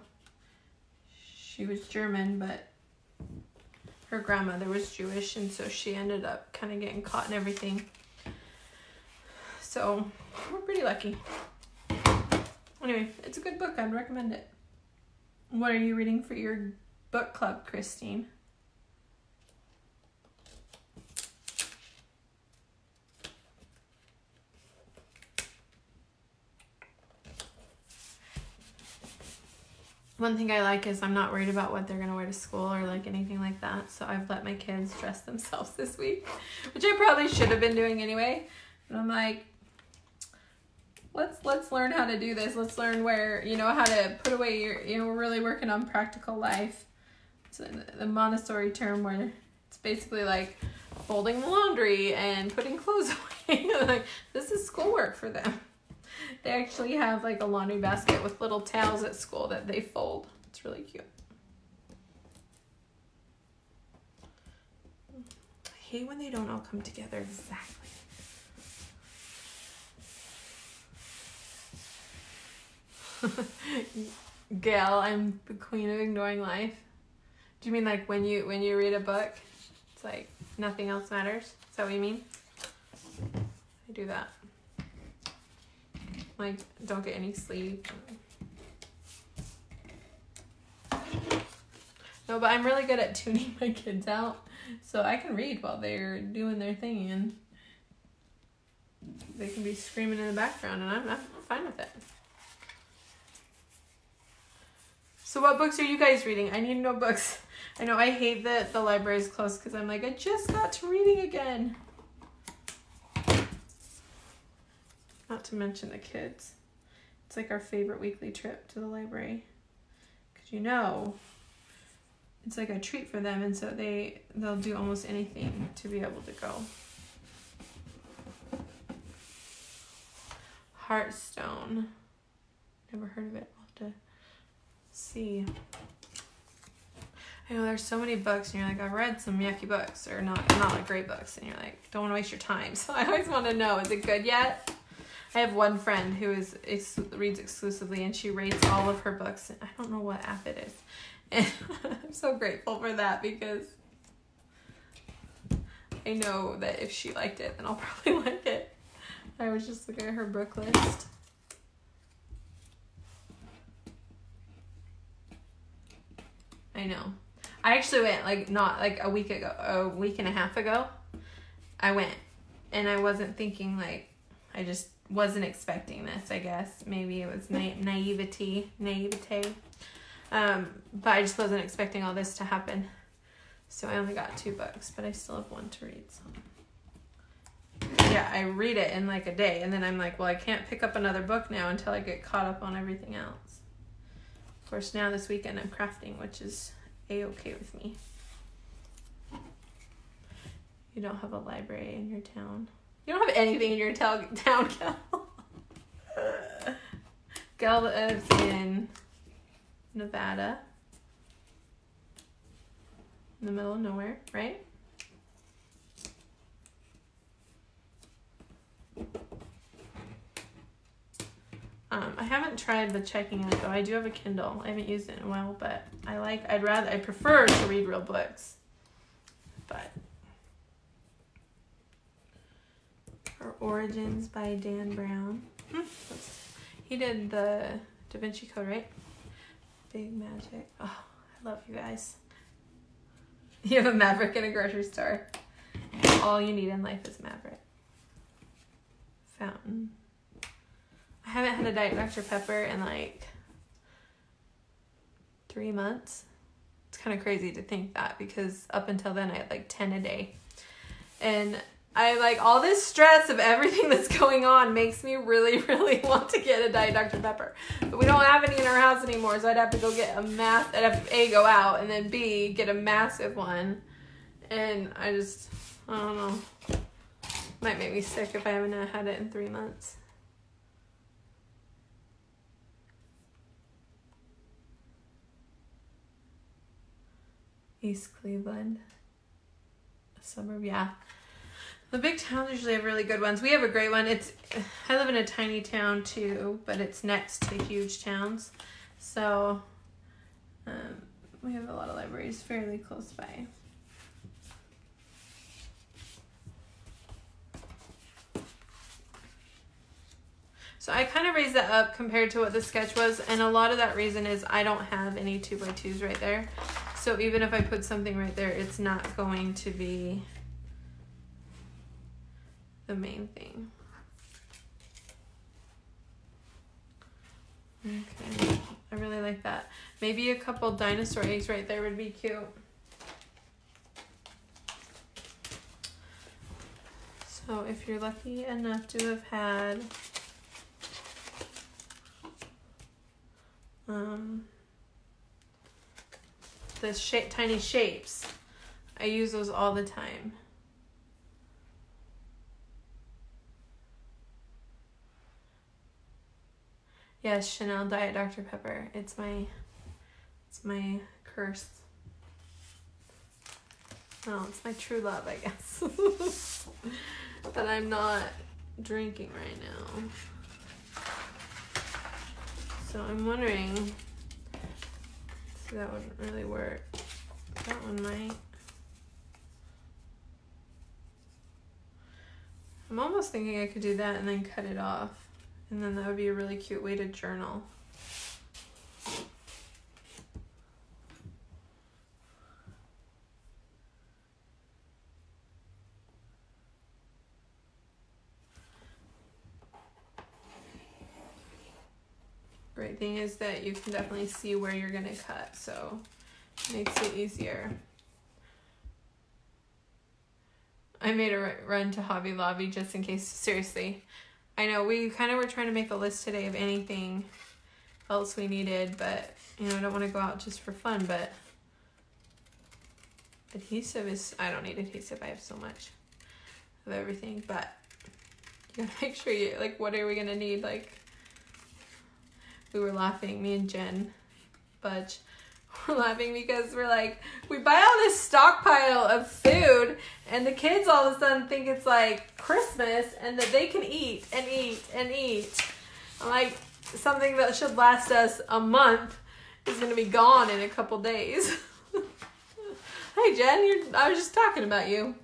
She was German, but her grandmother was Jewish, and so she ended up kind of getting caught in everything. So we're pretty lucky. Anyway, it's a good book. I'd recommend it. What are you reading for your book club, Christine? One thing I like is I'm not worried about what they're gonna wear to school or like anything like that. So I've let my kids dress themselves this week, which I probably should have been doing anyway. And I'm like, let's let's learn how to do this. Let's learn where you know how to put away your you know we're really working on practical life. It's the Montessori term where it's basically like folding the laundry and putting clothes away. like this is schoolwork for them. They actually have like a laundry basket with little towels at school that they fold. It's really cute. I hate when they don't all come together exactly. Gail, I'm the queen of ignoring life. Do you mean like when you when you read a book, it's like nothing else matters? Is that what you mean? I do that. Like don't get any sleep. No, but I'm really good at tuning my kids out, so I can read while they're doing their thing, and they can be screaming in the background, and I'm, I'm fine with it. So what books are you guys reading? I need no books. I know I hate that the library is closed because I'm like, I just got to reading again. Not to mention the kids. It's like our favorite weekly trip to the library. Because you know, it's like a treat for them and so they, they'll do almost anything to be able to go. Hearthstone. Never heard of it. I'll have to see. I know there's so many books, and you're like, I've read some yucky books, or not, not like great books, and you're like, don't want to waste your time. So I always want to know, is it good yet? I have one friend who is ex- reads exclusively, and she rates all of her books. I don't know what app it is, and I'm so grateful for that because I know that if she liked it, then I'll probably like it. I was just looking at her book list. I know. I actually went like not like a week ago, a week and a half ago. I went and I wasn't thinking like I just wasn't expecting this, I guess. Maybe it was na- naivety, naivete. Um, but I just wasn't expecting all this to happen. So I only got two books, but I still have one to read. So yeah, I read it in like a day, and then I'm like, well, I can't pick up another book now until I get caught up on everything else. Of course, now this weekend I'm crafting, which is a okay with me. You don't have a library in your town. You don't have anything in your town, town, Gal. Gal lives in Nevada, in the middle of nowhere, right? Um, I haven't tried the checking out though. I do have a Kindle. I haven't used it in a while, but I like. I'd rather. I prefer to read real books. But Her Origins by Dan Brown. Hmm. He did the Da Vinci Code, right? Big Magic. Oh, I love you guys. You have a Maverik in a grocery store. All you need in life is Maverik. Fountain. I haven't had a Diet Dr. Pepper in like three months. It's kind of crazy to think that because up until then I had like 10 a day. And I like all this stress of everything that's going on makes me really, really want to get a Diet Dr. Pepper. But we don't have any in our house anymore, so I'd have to go get a mass. I'd have to A, go out, and then B, get a massive one. And I just, I don't know. Might make me sick if I haven't had it in three months. East Cleveland. Suburb, yeah. The big towns usually have really good ones. We have a great one. It's I live in a tiny town too, but it's next to huge towns. So um, we have a lot of libraries fairly close by. So I kind of raised that up compared to what the sketch was, and a lot of that reason is I don't have any two by twos right there. So even if I put something right there, it's not going to be the main thing. Okay, I really like that. Maybe a couple dinosaur eggs right there would be cute. So if you're lucky enough to have had um, the shape, tiny shapes, I use those all the time. Yes, Chanel Diet Dr. Pepper. It's my it's my curse. No, it's my true love, I guess. that I'm not drinking right now. So I'm wondering that wouldn't really work. That one might. I'm almost thinking I could do that and then cut it off. And then that would be a really cute way to journal. Thing is that you can definitely see where you're gonna cut, so it makes it easier. I made a run to Hobby Lobby just in case, seriously, I know we kind of were trying to make a list today of anything else we needed, but you know, I don't want to go out just for fun, but adhesive is, I don't need adhesive. I have so much of everything, but you gotta make sure you, like, what are we gonna need? Like, we were laughing, me and Jen Budge we're laughing because we're like, we buy all this stockpile of food, and the kids all of a sudden think it's like Christmas and that they can eat and eat and eat. I'm like, something that should last us a month is gonna be gone in a couple days. hey Jen, I was just talking about you.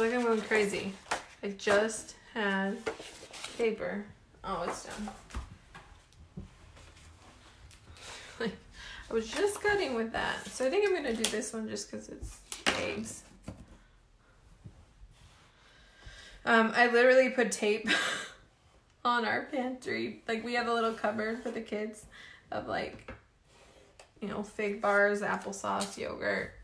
Feel like I'm going crazy. I just had paper. Oh, it's done. Like, I was just cutting with that. So I think I'm going to do this one just because it's eggs. Um, I literally put tape on our pantry. Like, we have a little cupboard for the kids of like, you know, fig bars, applesauce, yogurt.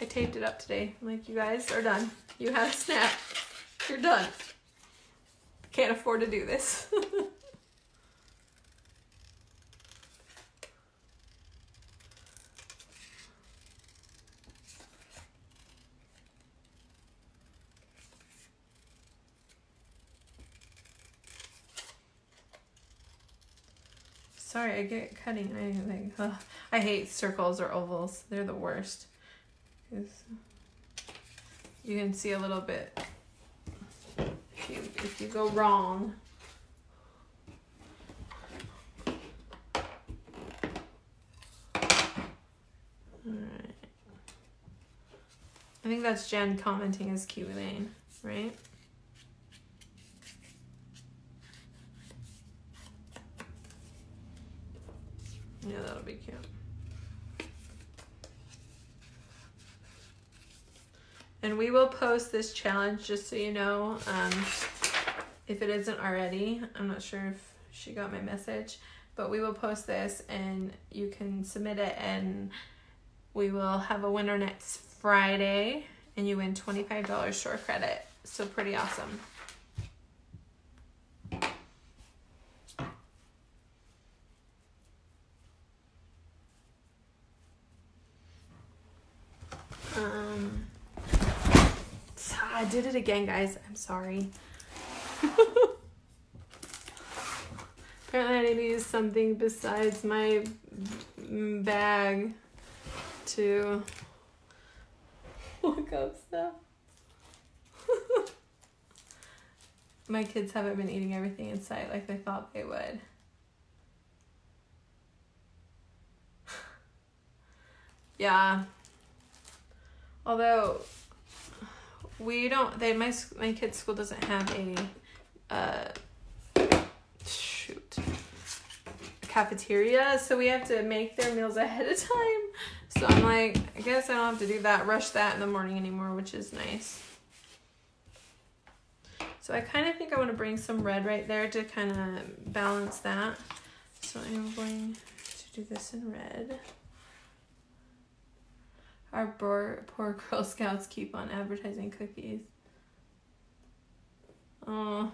I taped it up today. I'm like, you guys are done. You had a snack. You're done. Can't afford to do this. Sorry, I get cutting. I like. Ugh. I hate circles or ovals. They're the worst. You can see a little bit if you, if you go wrong. Alright. I think that's Jen commenting as Kiwi Lane, right? Yeah, that'll be cute. And we will post this challenge just so you know, um, if it isn't already. I'm not sure if she got my message, but we will post this and you can submit it and we will have a winner next Friday and you win $25 store credit. So pretty awesome. Um, I did it again, guys. I'm sorry. Apparently, I need to use something besides my bag to look up stuff. my kids haven't been eating everything in sight like they thought they would. yeah. Although we don't they my my kids school doesn't have a uh shoot cafeteria so we have to make their meals ahead of time. So i'm like i guess i don't have to do that rush that in the morning anymore which is nice. So i kind of think i want to bring some red right there to kind of balance that. So i'm going to do this in red our poor, poor Girl Scouts keep on advertising cookies. Oh.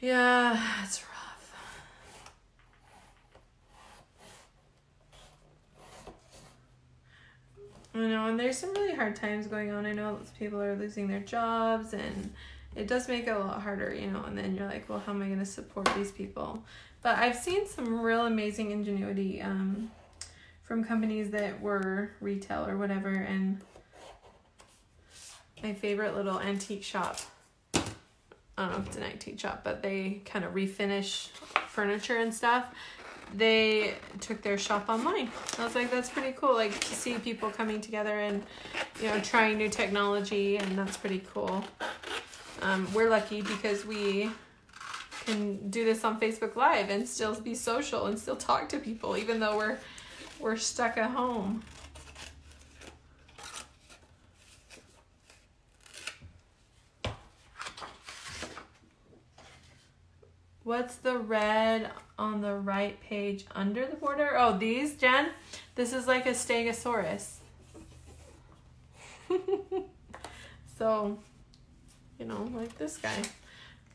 Yeah, it's rough. I know, and there's some really hard times going on. I know people are losing their jobs, and it does make it a lot harder, you know. And then you're like, well, how am I going to support these people? But I've seen some real amazing ingenuity. Um, from companies that were retail or whatever and my favorite little antique shop I don't know if it's an antique shop, but they kind of refinish furniture and stuff. They took their shop online. I was like, that's pretty cool. Like to see people coming together and, you know, trying new technology, and that's pretty cool. Um, we're lucky because we can do this on Facebook Live and still be social and still talk to people, even though we're we're stuck at home. What's the red on the right page under the border? Oh, these, Jen? This is like a stegosaurus. so, you know, like this guy.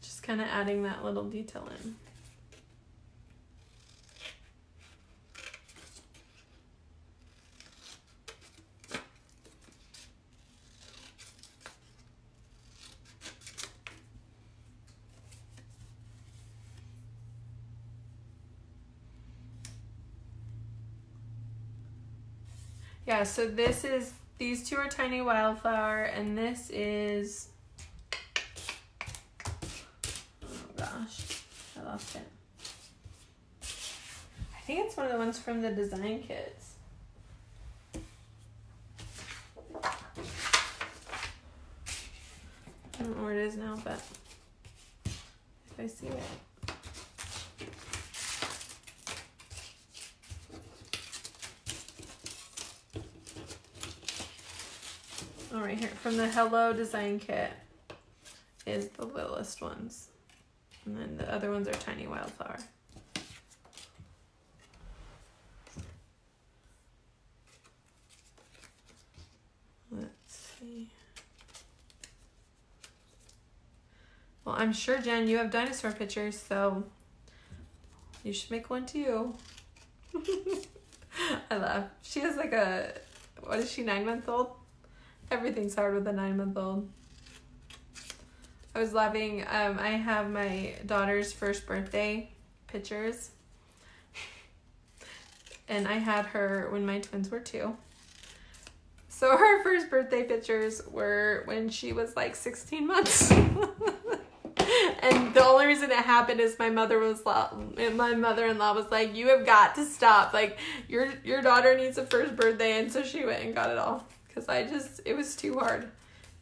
Just kind of adding that little detail in. Yeah, so this is, these two are Tiny Wildflower, and this is, oh gosh, I lost it. I think it's one of the ones from the design kits. I don't know where it is now, but if I see it. Oh, right here from the Hello Design Kit is the littlest ones. And then the other ones are Tiny Wildflower. Let's see. Well, I'm sure, Jen, you have dinosaur pictures, so you should make one too. I love. She has like a, what is she, nine months old? Everything's hard with a nine month old. I was laughing. Um, I have my daughter's first birthday pictures. And I had her when my twins were two. So her first birthday pictures were when she was like 16 months. and the only reason it happened is my mother was my mother-in-law was like, "You have got to stop. Like your your daughter needs a first birthday." And so she went and got it all because I just, it was too hard.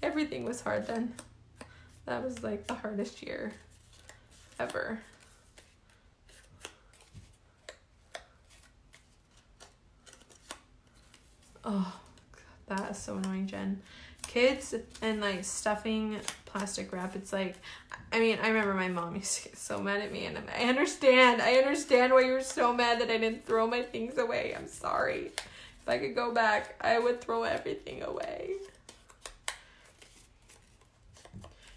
Everything was hard then. That was like the hardest year ever. Oh, God, that is so annoying, Jen. Kids and like stuffing plastic wrap. It's like, I mean, I remember my mom used to get so mad at me, and I understand. I understand why you're so mad that I didn't throw my things away. I'm sorry. If I could go back, I would throw everything away.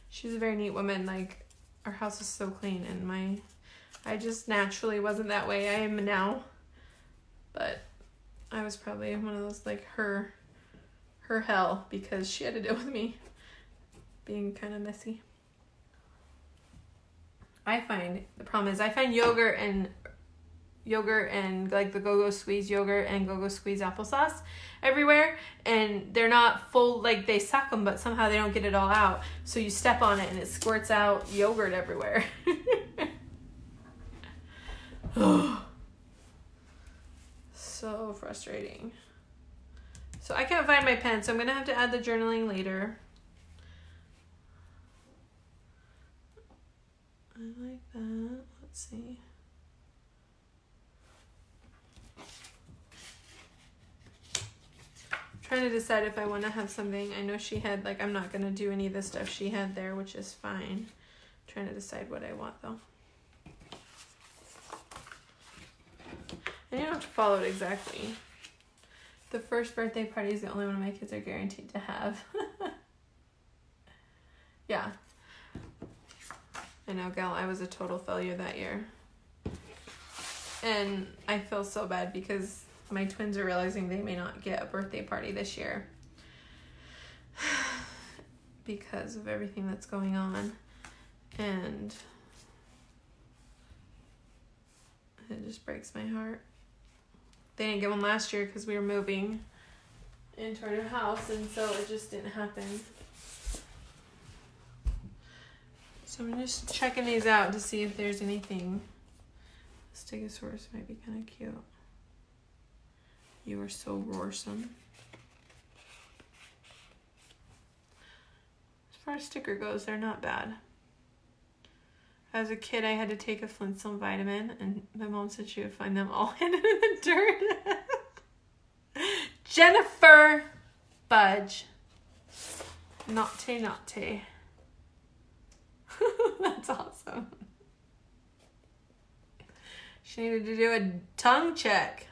She's a very neat woman. Like, our house is so clean, and my, I just naturally wasn't that way. I am now, but I was probably one of those like her, her hell because she had to deal with me being kind of messy. I find the problem is I find yogurt and yogurt and like the go-go squeeze yogurt and go-go squeeze applesauce everywhere and they're not full like they suck them but somehow they don't get it all out. So you step on it and it squirts out yogurt everywhere. So frustrating. So i can't find my pen so i'm gonna have to add the journaling later. I like that. Let's see trying to decide if I want to have something. I know she had, like, I'm not going to do any of the stuff she had there, which is fine. I'm trying to decide what I want, though. And you don't have to follow it exactly. The first birthday party is the only one my kids are guaranteed to have. yeah. I know, gal, I was a total failure that year. And I feel so bad because my twins are realizing they may not get a birthday party this year because of everything that's going on. And it just breaks my heart. They didn't get one last year because we were moving into our new house, and so it just didn't happen. So I'm just checking these out to see if there's anything. Stegosaurus might be kind of cute. You are so roarsome. As far as sticker goes, they're not bad. As a kid, I had to take a Flintstone vitamin, and my mom said she would find them all hidden in the dirt. Jennifer Fudge. Naughty, naughty. That's awesome. She needed to do a tongue check.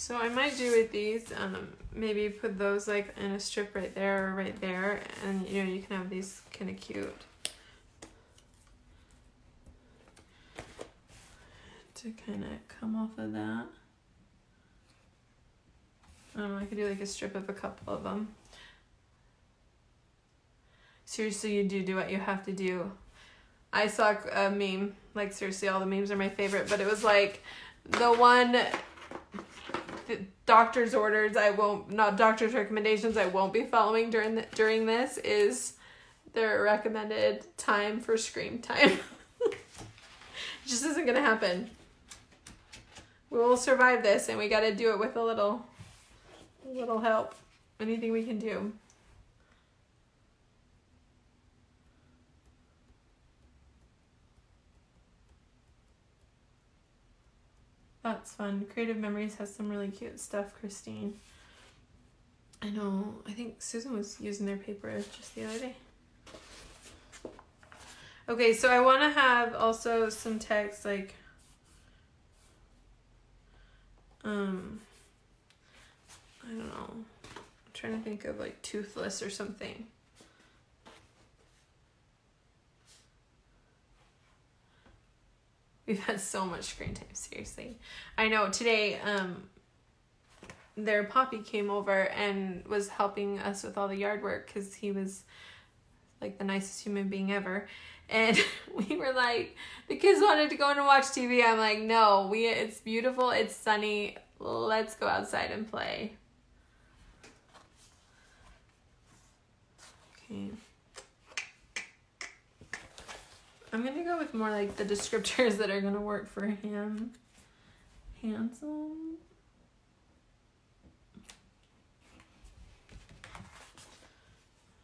So I might do with these, um, maybe put those like in a strip right there or right there, and you know you can have these kind of cute. To kind of come off of that. I don't know, I could do like a strip of a couple of them. Seriously, you do do what you have to do. I saw a meme, like seriously, all the memes are my favorite, but it was like the one doctor's orders I won't not doctor's recommendations I won't be following during the, during this is their recommended time for screen time. it just isn't gonna happen. We will survive this and we gotta do it with a little a little help. Anything we can do. That's fun. Creative Memories has some really cute stuff, Christine. I know. I think Susan was using their paper just the other day. Okay, so I want to have also some text like um I don't know. I'm trying to think of like toothless or something. We've had so much screen time, seriously. I know today, um, their poppy came over and was helping us with all the yard work because he was like the nicest human being ever. And we were like, the kids wanted to go and watch TV. I'm like, no, we it's beautiful, it's sunny. Let's go outside and play. Okay. I'm gonna go with more like the descriptors that are gonna work for him. Handsome.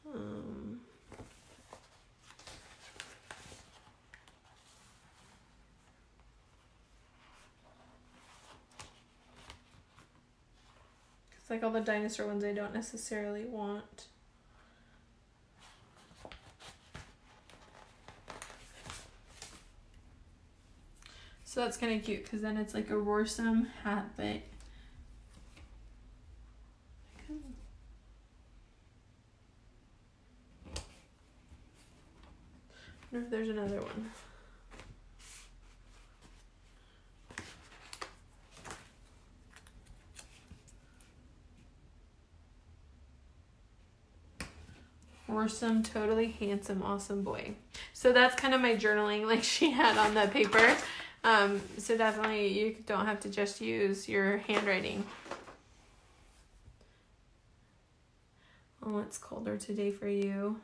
Um. Cause like all the dinosaur ones I don't necessarily want. So that's kind of cute because then it's like a Roarsome hat, but wonder if there's another one. Or some totally handsome, awesome boy. So that's kind of my journaling like she had on the paper. Um, so definitely you don't have to just use your handwriting. Oh, it's colder today for you.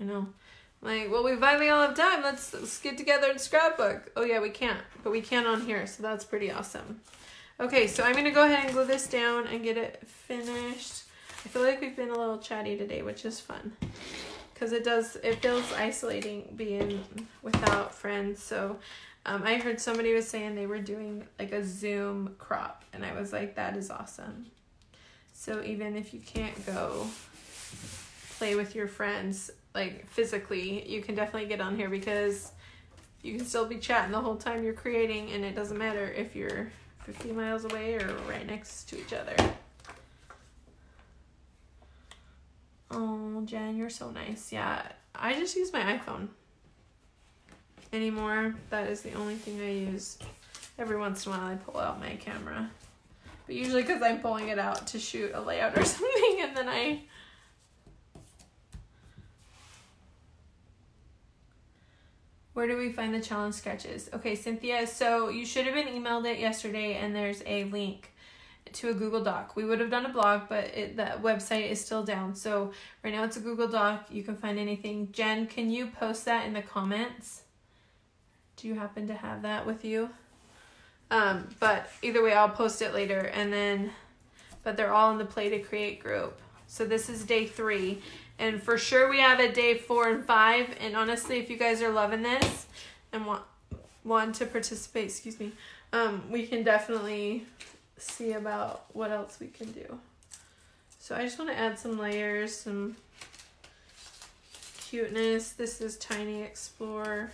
I know. Like, well, we finally all have time. Let's, let's get together and scrapbook. Oh, yeah, we can't. But we can on here, so that's pretty awesome. Okay, so I'm going to go ahead and glue this down and get it finished. I feel like we've been a little chatty today, which is fun. Because it does, it feels isolating being without friends. So um, I heard somebody was saying they were doing like a Zoom crop. And I was like, that is awesome. So even if you can't go play with your friends, like physically, you can definitely get on here because you can still be chatting the whole time you're creating and it doesn't matter if you're 50 miles away or right next to each other. Oh, Jen, you're so nice. Yeah, I just use my iPhone anymore. That is the only thing I use. Every once in a while, I pull out my camera. But usually because I'm pulling it out to shoot a layout or something, and then I Where do we find the challenge sketches? Okay, Cynthia, so you should have been emailed it yesterday and there's a link to a Google Doc. We would have done a blog, but it, the website is still down. So right now it's a Google Doc. You can find anything. Jen, can you post that in the comments? Do you happen to have that with you? Um, but either way, I'll post it later. And then, but they're all in the Play to Create group. So this is day three. And for sure we have a day four and five. And honestly, if you guys are loving this and want want to participate, excuse me, um, we can definitely see about what else we can do. So I just want to add some layers, some cuteness. This is Tiny Explore.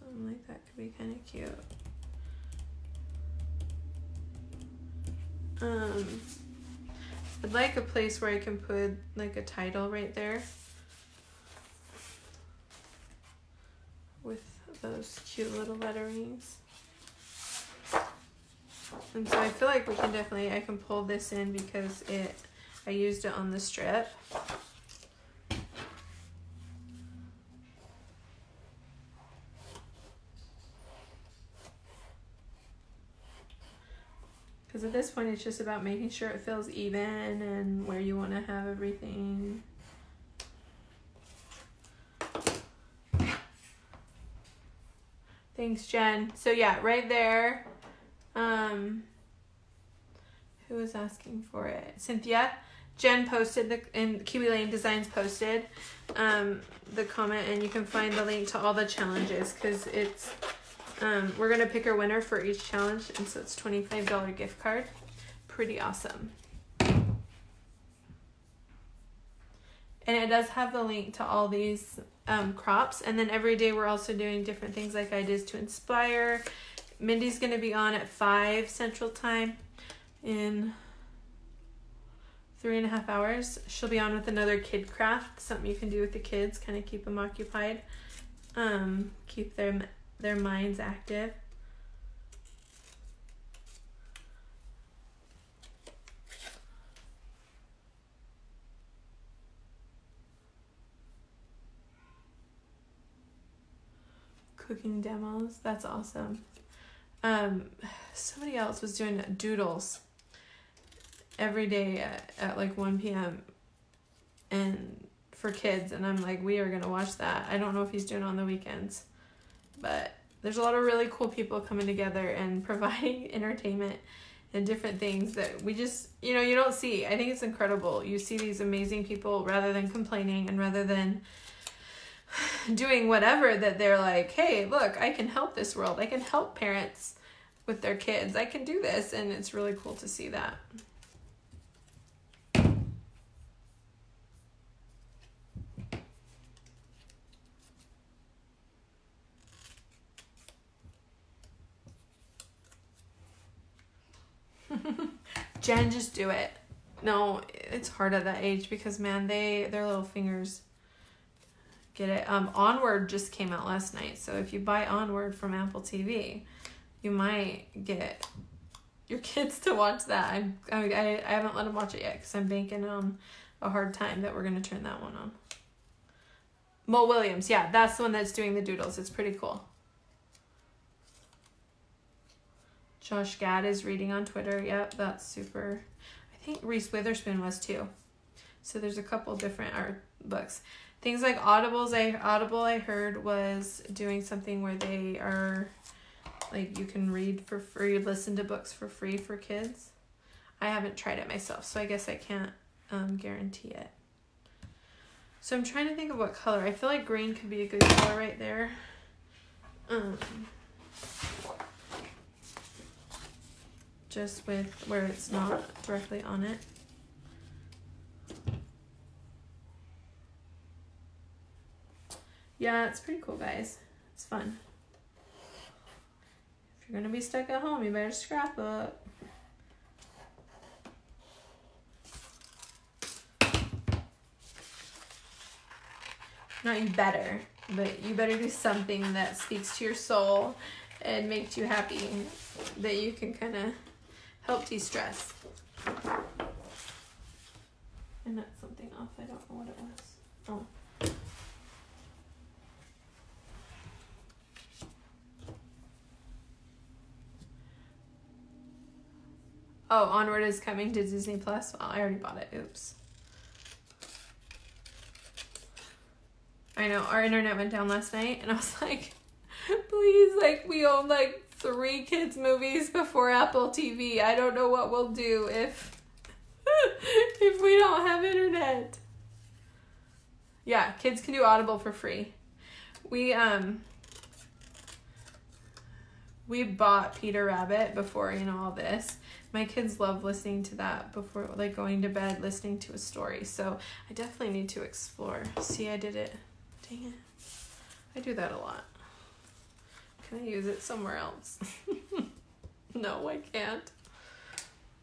Something like that could be kind of cute. Um, I'd like a place where I can put like a title right there. With those cute little letterings. And so I feel like we can definitely, I can pull this in because it, I used it on the strip. Because at this point, it's just about making sure it feels even and where you want to have everything. Thanks, Jen. So yeah, right there. Um, who was asking for it? Cynthia. Jen posted the and Kiwi Lane Designs posted um, the comment, and you can find the link to all the challenges because it's um, we're to pick our winner for each challenge, and so it's $25 gift card. Pretty awesome. And it does have the link to all these um, crops. And then every day we're also doing different things like ideas to inspire. Mindy's going to be on at 5 Central Time in three and a half hours. She'll be on with another kid craft, something you can do with the kids, kind of keep them occupied, um, keep them their minds active. Cooking demos, that's awesome. Um, somebody else was doing doodles every day at, at like 1 p.m. and for kids, and I'm like, we are gonna watch that. I don't know if he's doing on the weekends, but there's a lot of really cool people coming together and providing entertainment and different things that we just you know you don't see i think it's incredible you see these amazing people rather than complaining and rather than doing whatever that they're like hey look i can help this world. I can help parents with their kids. I can do this. And it's really cool to see that. Jen, just do it. No, it's hard at that age because man, they their little fingers get it. Um, Onward just came out last night, so if you buy Onward from Apple TV, you might get your kids to watch that. I'm, I I, haven't let them watch it yet because I'm banking on a hard time that we're gonna turn that one on. Mo Willems, yeah, that's the one that's doing the doodles. It's pretty cool. Josh Gad is reading on Twitter. Yep, that's super. I think Reese Witherspoon was too. So there's a couple different art books. Things like Audibles, I Audible I heard was doing something where they are like you can read for free, listen to books for free for kids. I haven't tried it myself, so I guess I can't um, guarantee it. So I'm trying to think of what color. I feel like green could be a good color right there. Um, just with where it's not directly on it. Yeah, it's pretty cool, guys. It's fun. If you're gonna be stuck at home, you better scrapbook. Not you better, but you better do something that speaks to your soul and makes you happy that you can kind of help de-stress. And that's something off. I don't know what it was. Oh. Oh, Onward is coming to Disney Plus. Well, I already bought it. Oops. I know our internet went down last night, and I was like, please, like we own like three kids movies before Apple TV. I don't know what we'll do if if we don't have internet. Yeah, kids can do Audible for free. We um we bought Peter Rabbit before, you know, all this. My kids love listening to that before like going to bed, listening to a story. So I definitely need to explore. See, I did it. Dang it. I do that a lot. Can I use it somewhere else? no, I can't.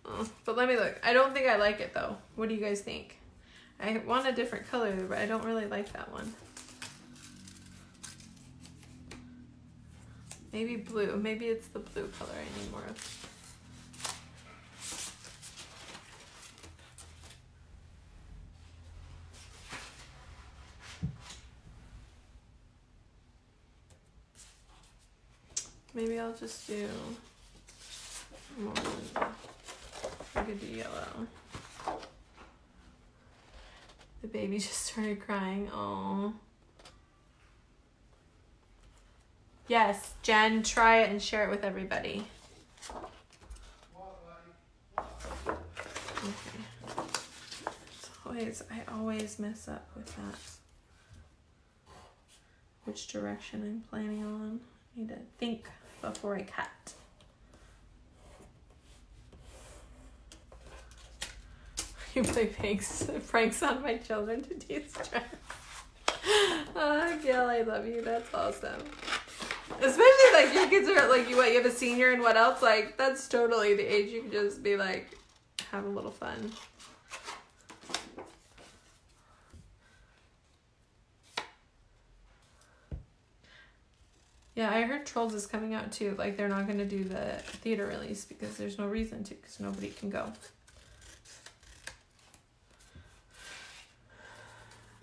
Oh, but let me look. I don't think I like it though. What do you guys think? I want a different color, but I don't really like that one. Maybe blue. Maybe it's the blue color I need more of. Maybe I'll just do more. I could do yellow. The baby just started crying. Oh. Yes, Jen, try it and share it with everybody. Okay. always, I always mess up with that. Which direction I'm planning on. I need to think before I cut. You play pranks, pranks on my children to de-stress. Oh, Gail, I love you. That's awesome. Especially like your kids are like you. What you have a senior and what else? Like that's totally the age you can just be like, have a little fun. Yeah, I heard Trolls is coming out too. Like they're not going to do the theater release because there's no reason to because nobody can go.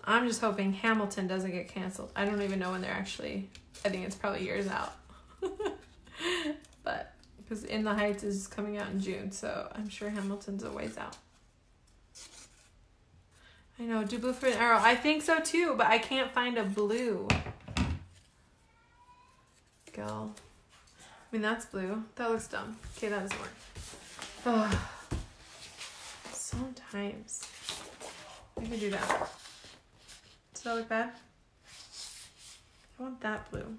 I'm just hoping Hamilton doesn't get canceled. I don't even know when they're actually. I think it's probably years out. but because In the Heights is coming out in June, so I'm sure Hamilton's a ways out. I know, do blue for an arrow. I think so too, but I can't find a blue. Go. I mean, that's blue. That looks dumb. Okay, that doesn't work. Ugh. Sometimes. I can do that. Does that look bad? I want that blue.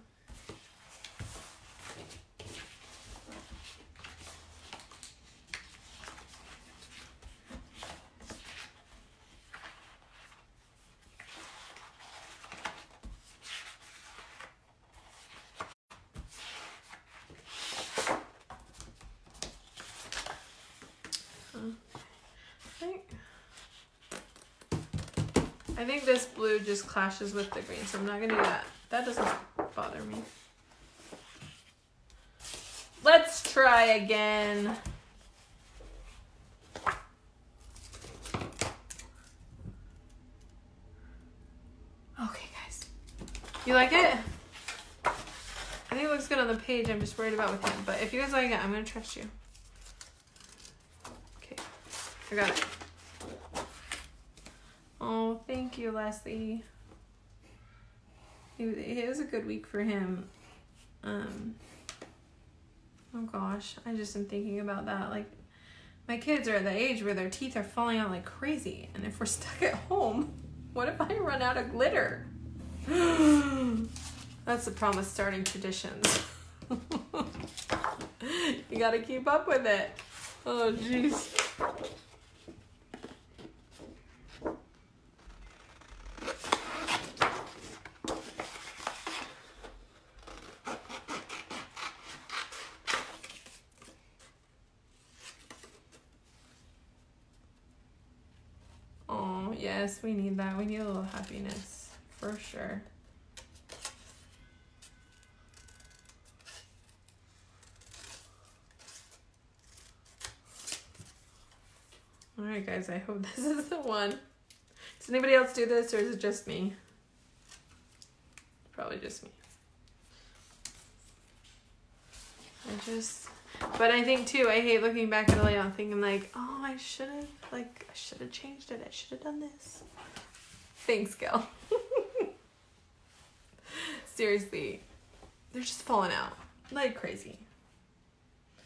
I think blue just clashes with the green, so I'm not gonna do that. That doesn't bother me. Let's try again. Okay, guys. You like it? I think it looks good on the page. I'm just worried about with him. But if you guys like it, I'm going to trust you. Okay. I got it. Oh, thank you, Leslie. It, was a good week for him. Um, oh gosh, I just am thinking about that. Like, my kids are at the age where their teeth are falling out like crazy, and if we're stuck at home, what if I run out of glitter? That's the problem with starting traditions. you gotta keep up with it. Oh, jeez. Yes, we need that. We need a little happiness for sure. All right, guys, I hope this is the one. Does anybody else do this or is it just me? Probably just me. I just but I think too, I hate looking back at the layout thinking like, oh, I should have, like, I should have changed it. I should have done this. Thanks, Gil. Seriously, they're just falling out like crazy.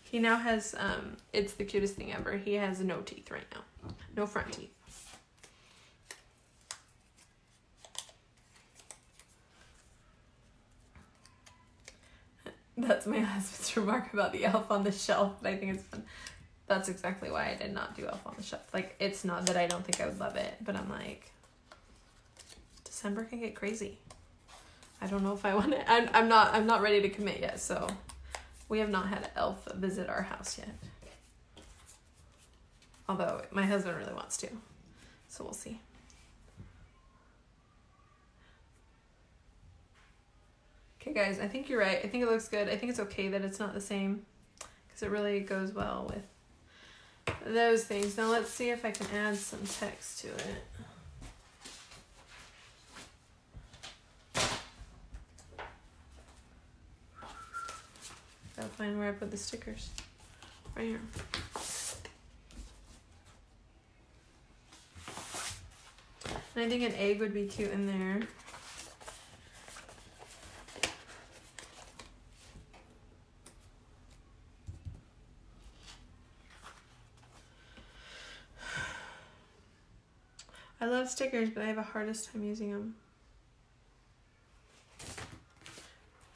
He now has, um, it's the cutest thing ever. He has no teeth right now, no front teeth. That's my husband's remark about the elf on the shelf, but I think it's fun. That's exactly why I did not do elf on the shelf. Like, it's not that I don't think I would love it, but I'm like, December can get crazy. I don't know if I want it. I'm, I'm not. I'm not ready to commit yet. So, we have not had an elf visit our house yet. Although my husband really wants to, so we'll see. Okay guys, I think you're right. I think it looks good. I think it's okay that it's not the same because it really goes well with those things. Now let's see if I can add some text to it. Gotta find where I put the stickers. Right here. And I think an egg would be cute in there. I love stickers, but I have a hardest time using them.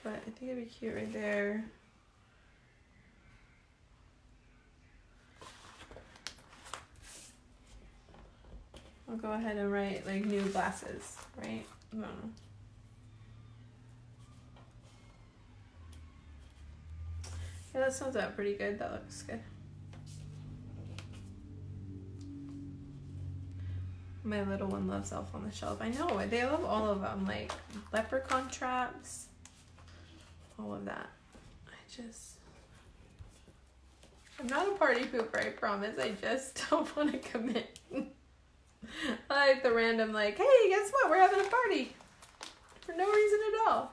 But I think it'd be cute right there. I'll go ahead and write like new glasses, right? No. Yeah, that sounds out pretty good. That looks good. My little one loves Elf on the Shelf. I know, they love all of them. Like leprechaun traps, all of that. I just, I'm not a party pooper, I promise. I just don't want to commit. I like the random like, hey, guess what? We're having a party. For no reason at all.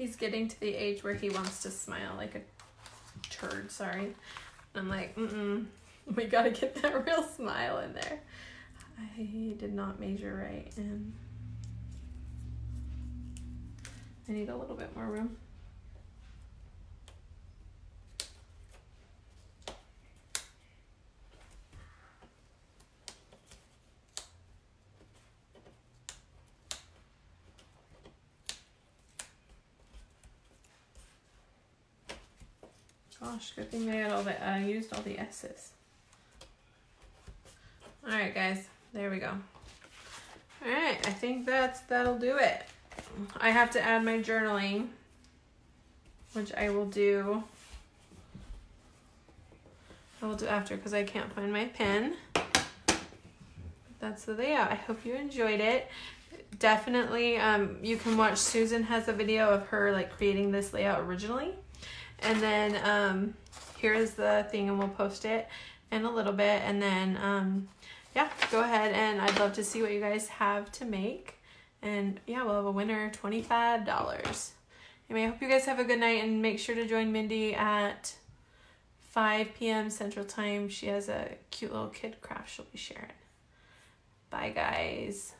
he's getting to the age where he wants to smile like a turd, sorry. I'm like, mm-mm, we gotta get that real smile in there. I did not measure right and I need a little bit more room. Gosh, good thing I all the I used all the S's. All right, guys, there we go. All right, I think that's that'll do it. I have to add my journaling, which I will do. I will do after because I can't find my pen. That's the layout. I hope you enjoyed it. Definitely, um, you can watch. Susan has a video of her like creating this layout originally and then um, here's the thing and we'll post it in a little bit. And then, um, yeah, go ahead and I'd love to see what you guys have to make. And yeah, we'll have a winner, $25. Anyway, I hope you guys have a good night and make sure to join Mindy at 5 p.m. Central Time. She has a cute little kid craft she'll be sharing. Bye, guys.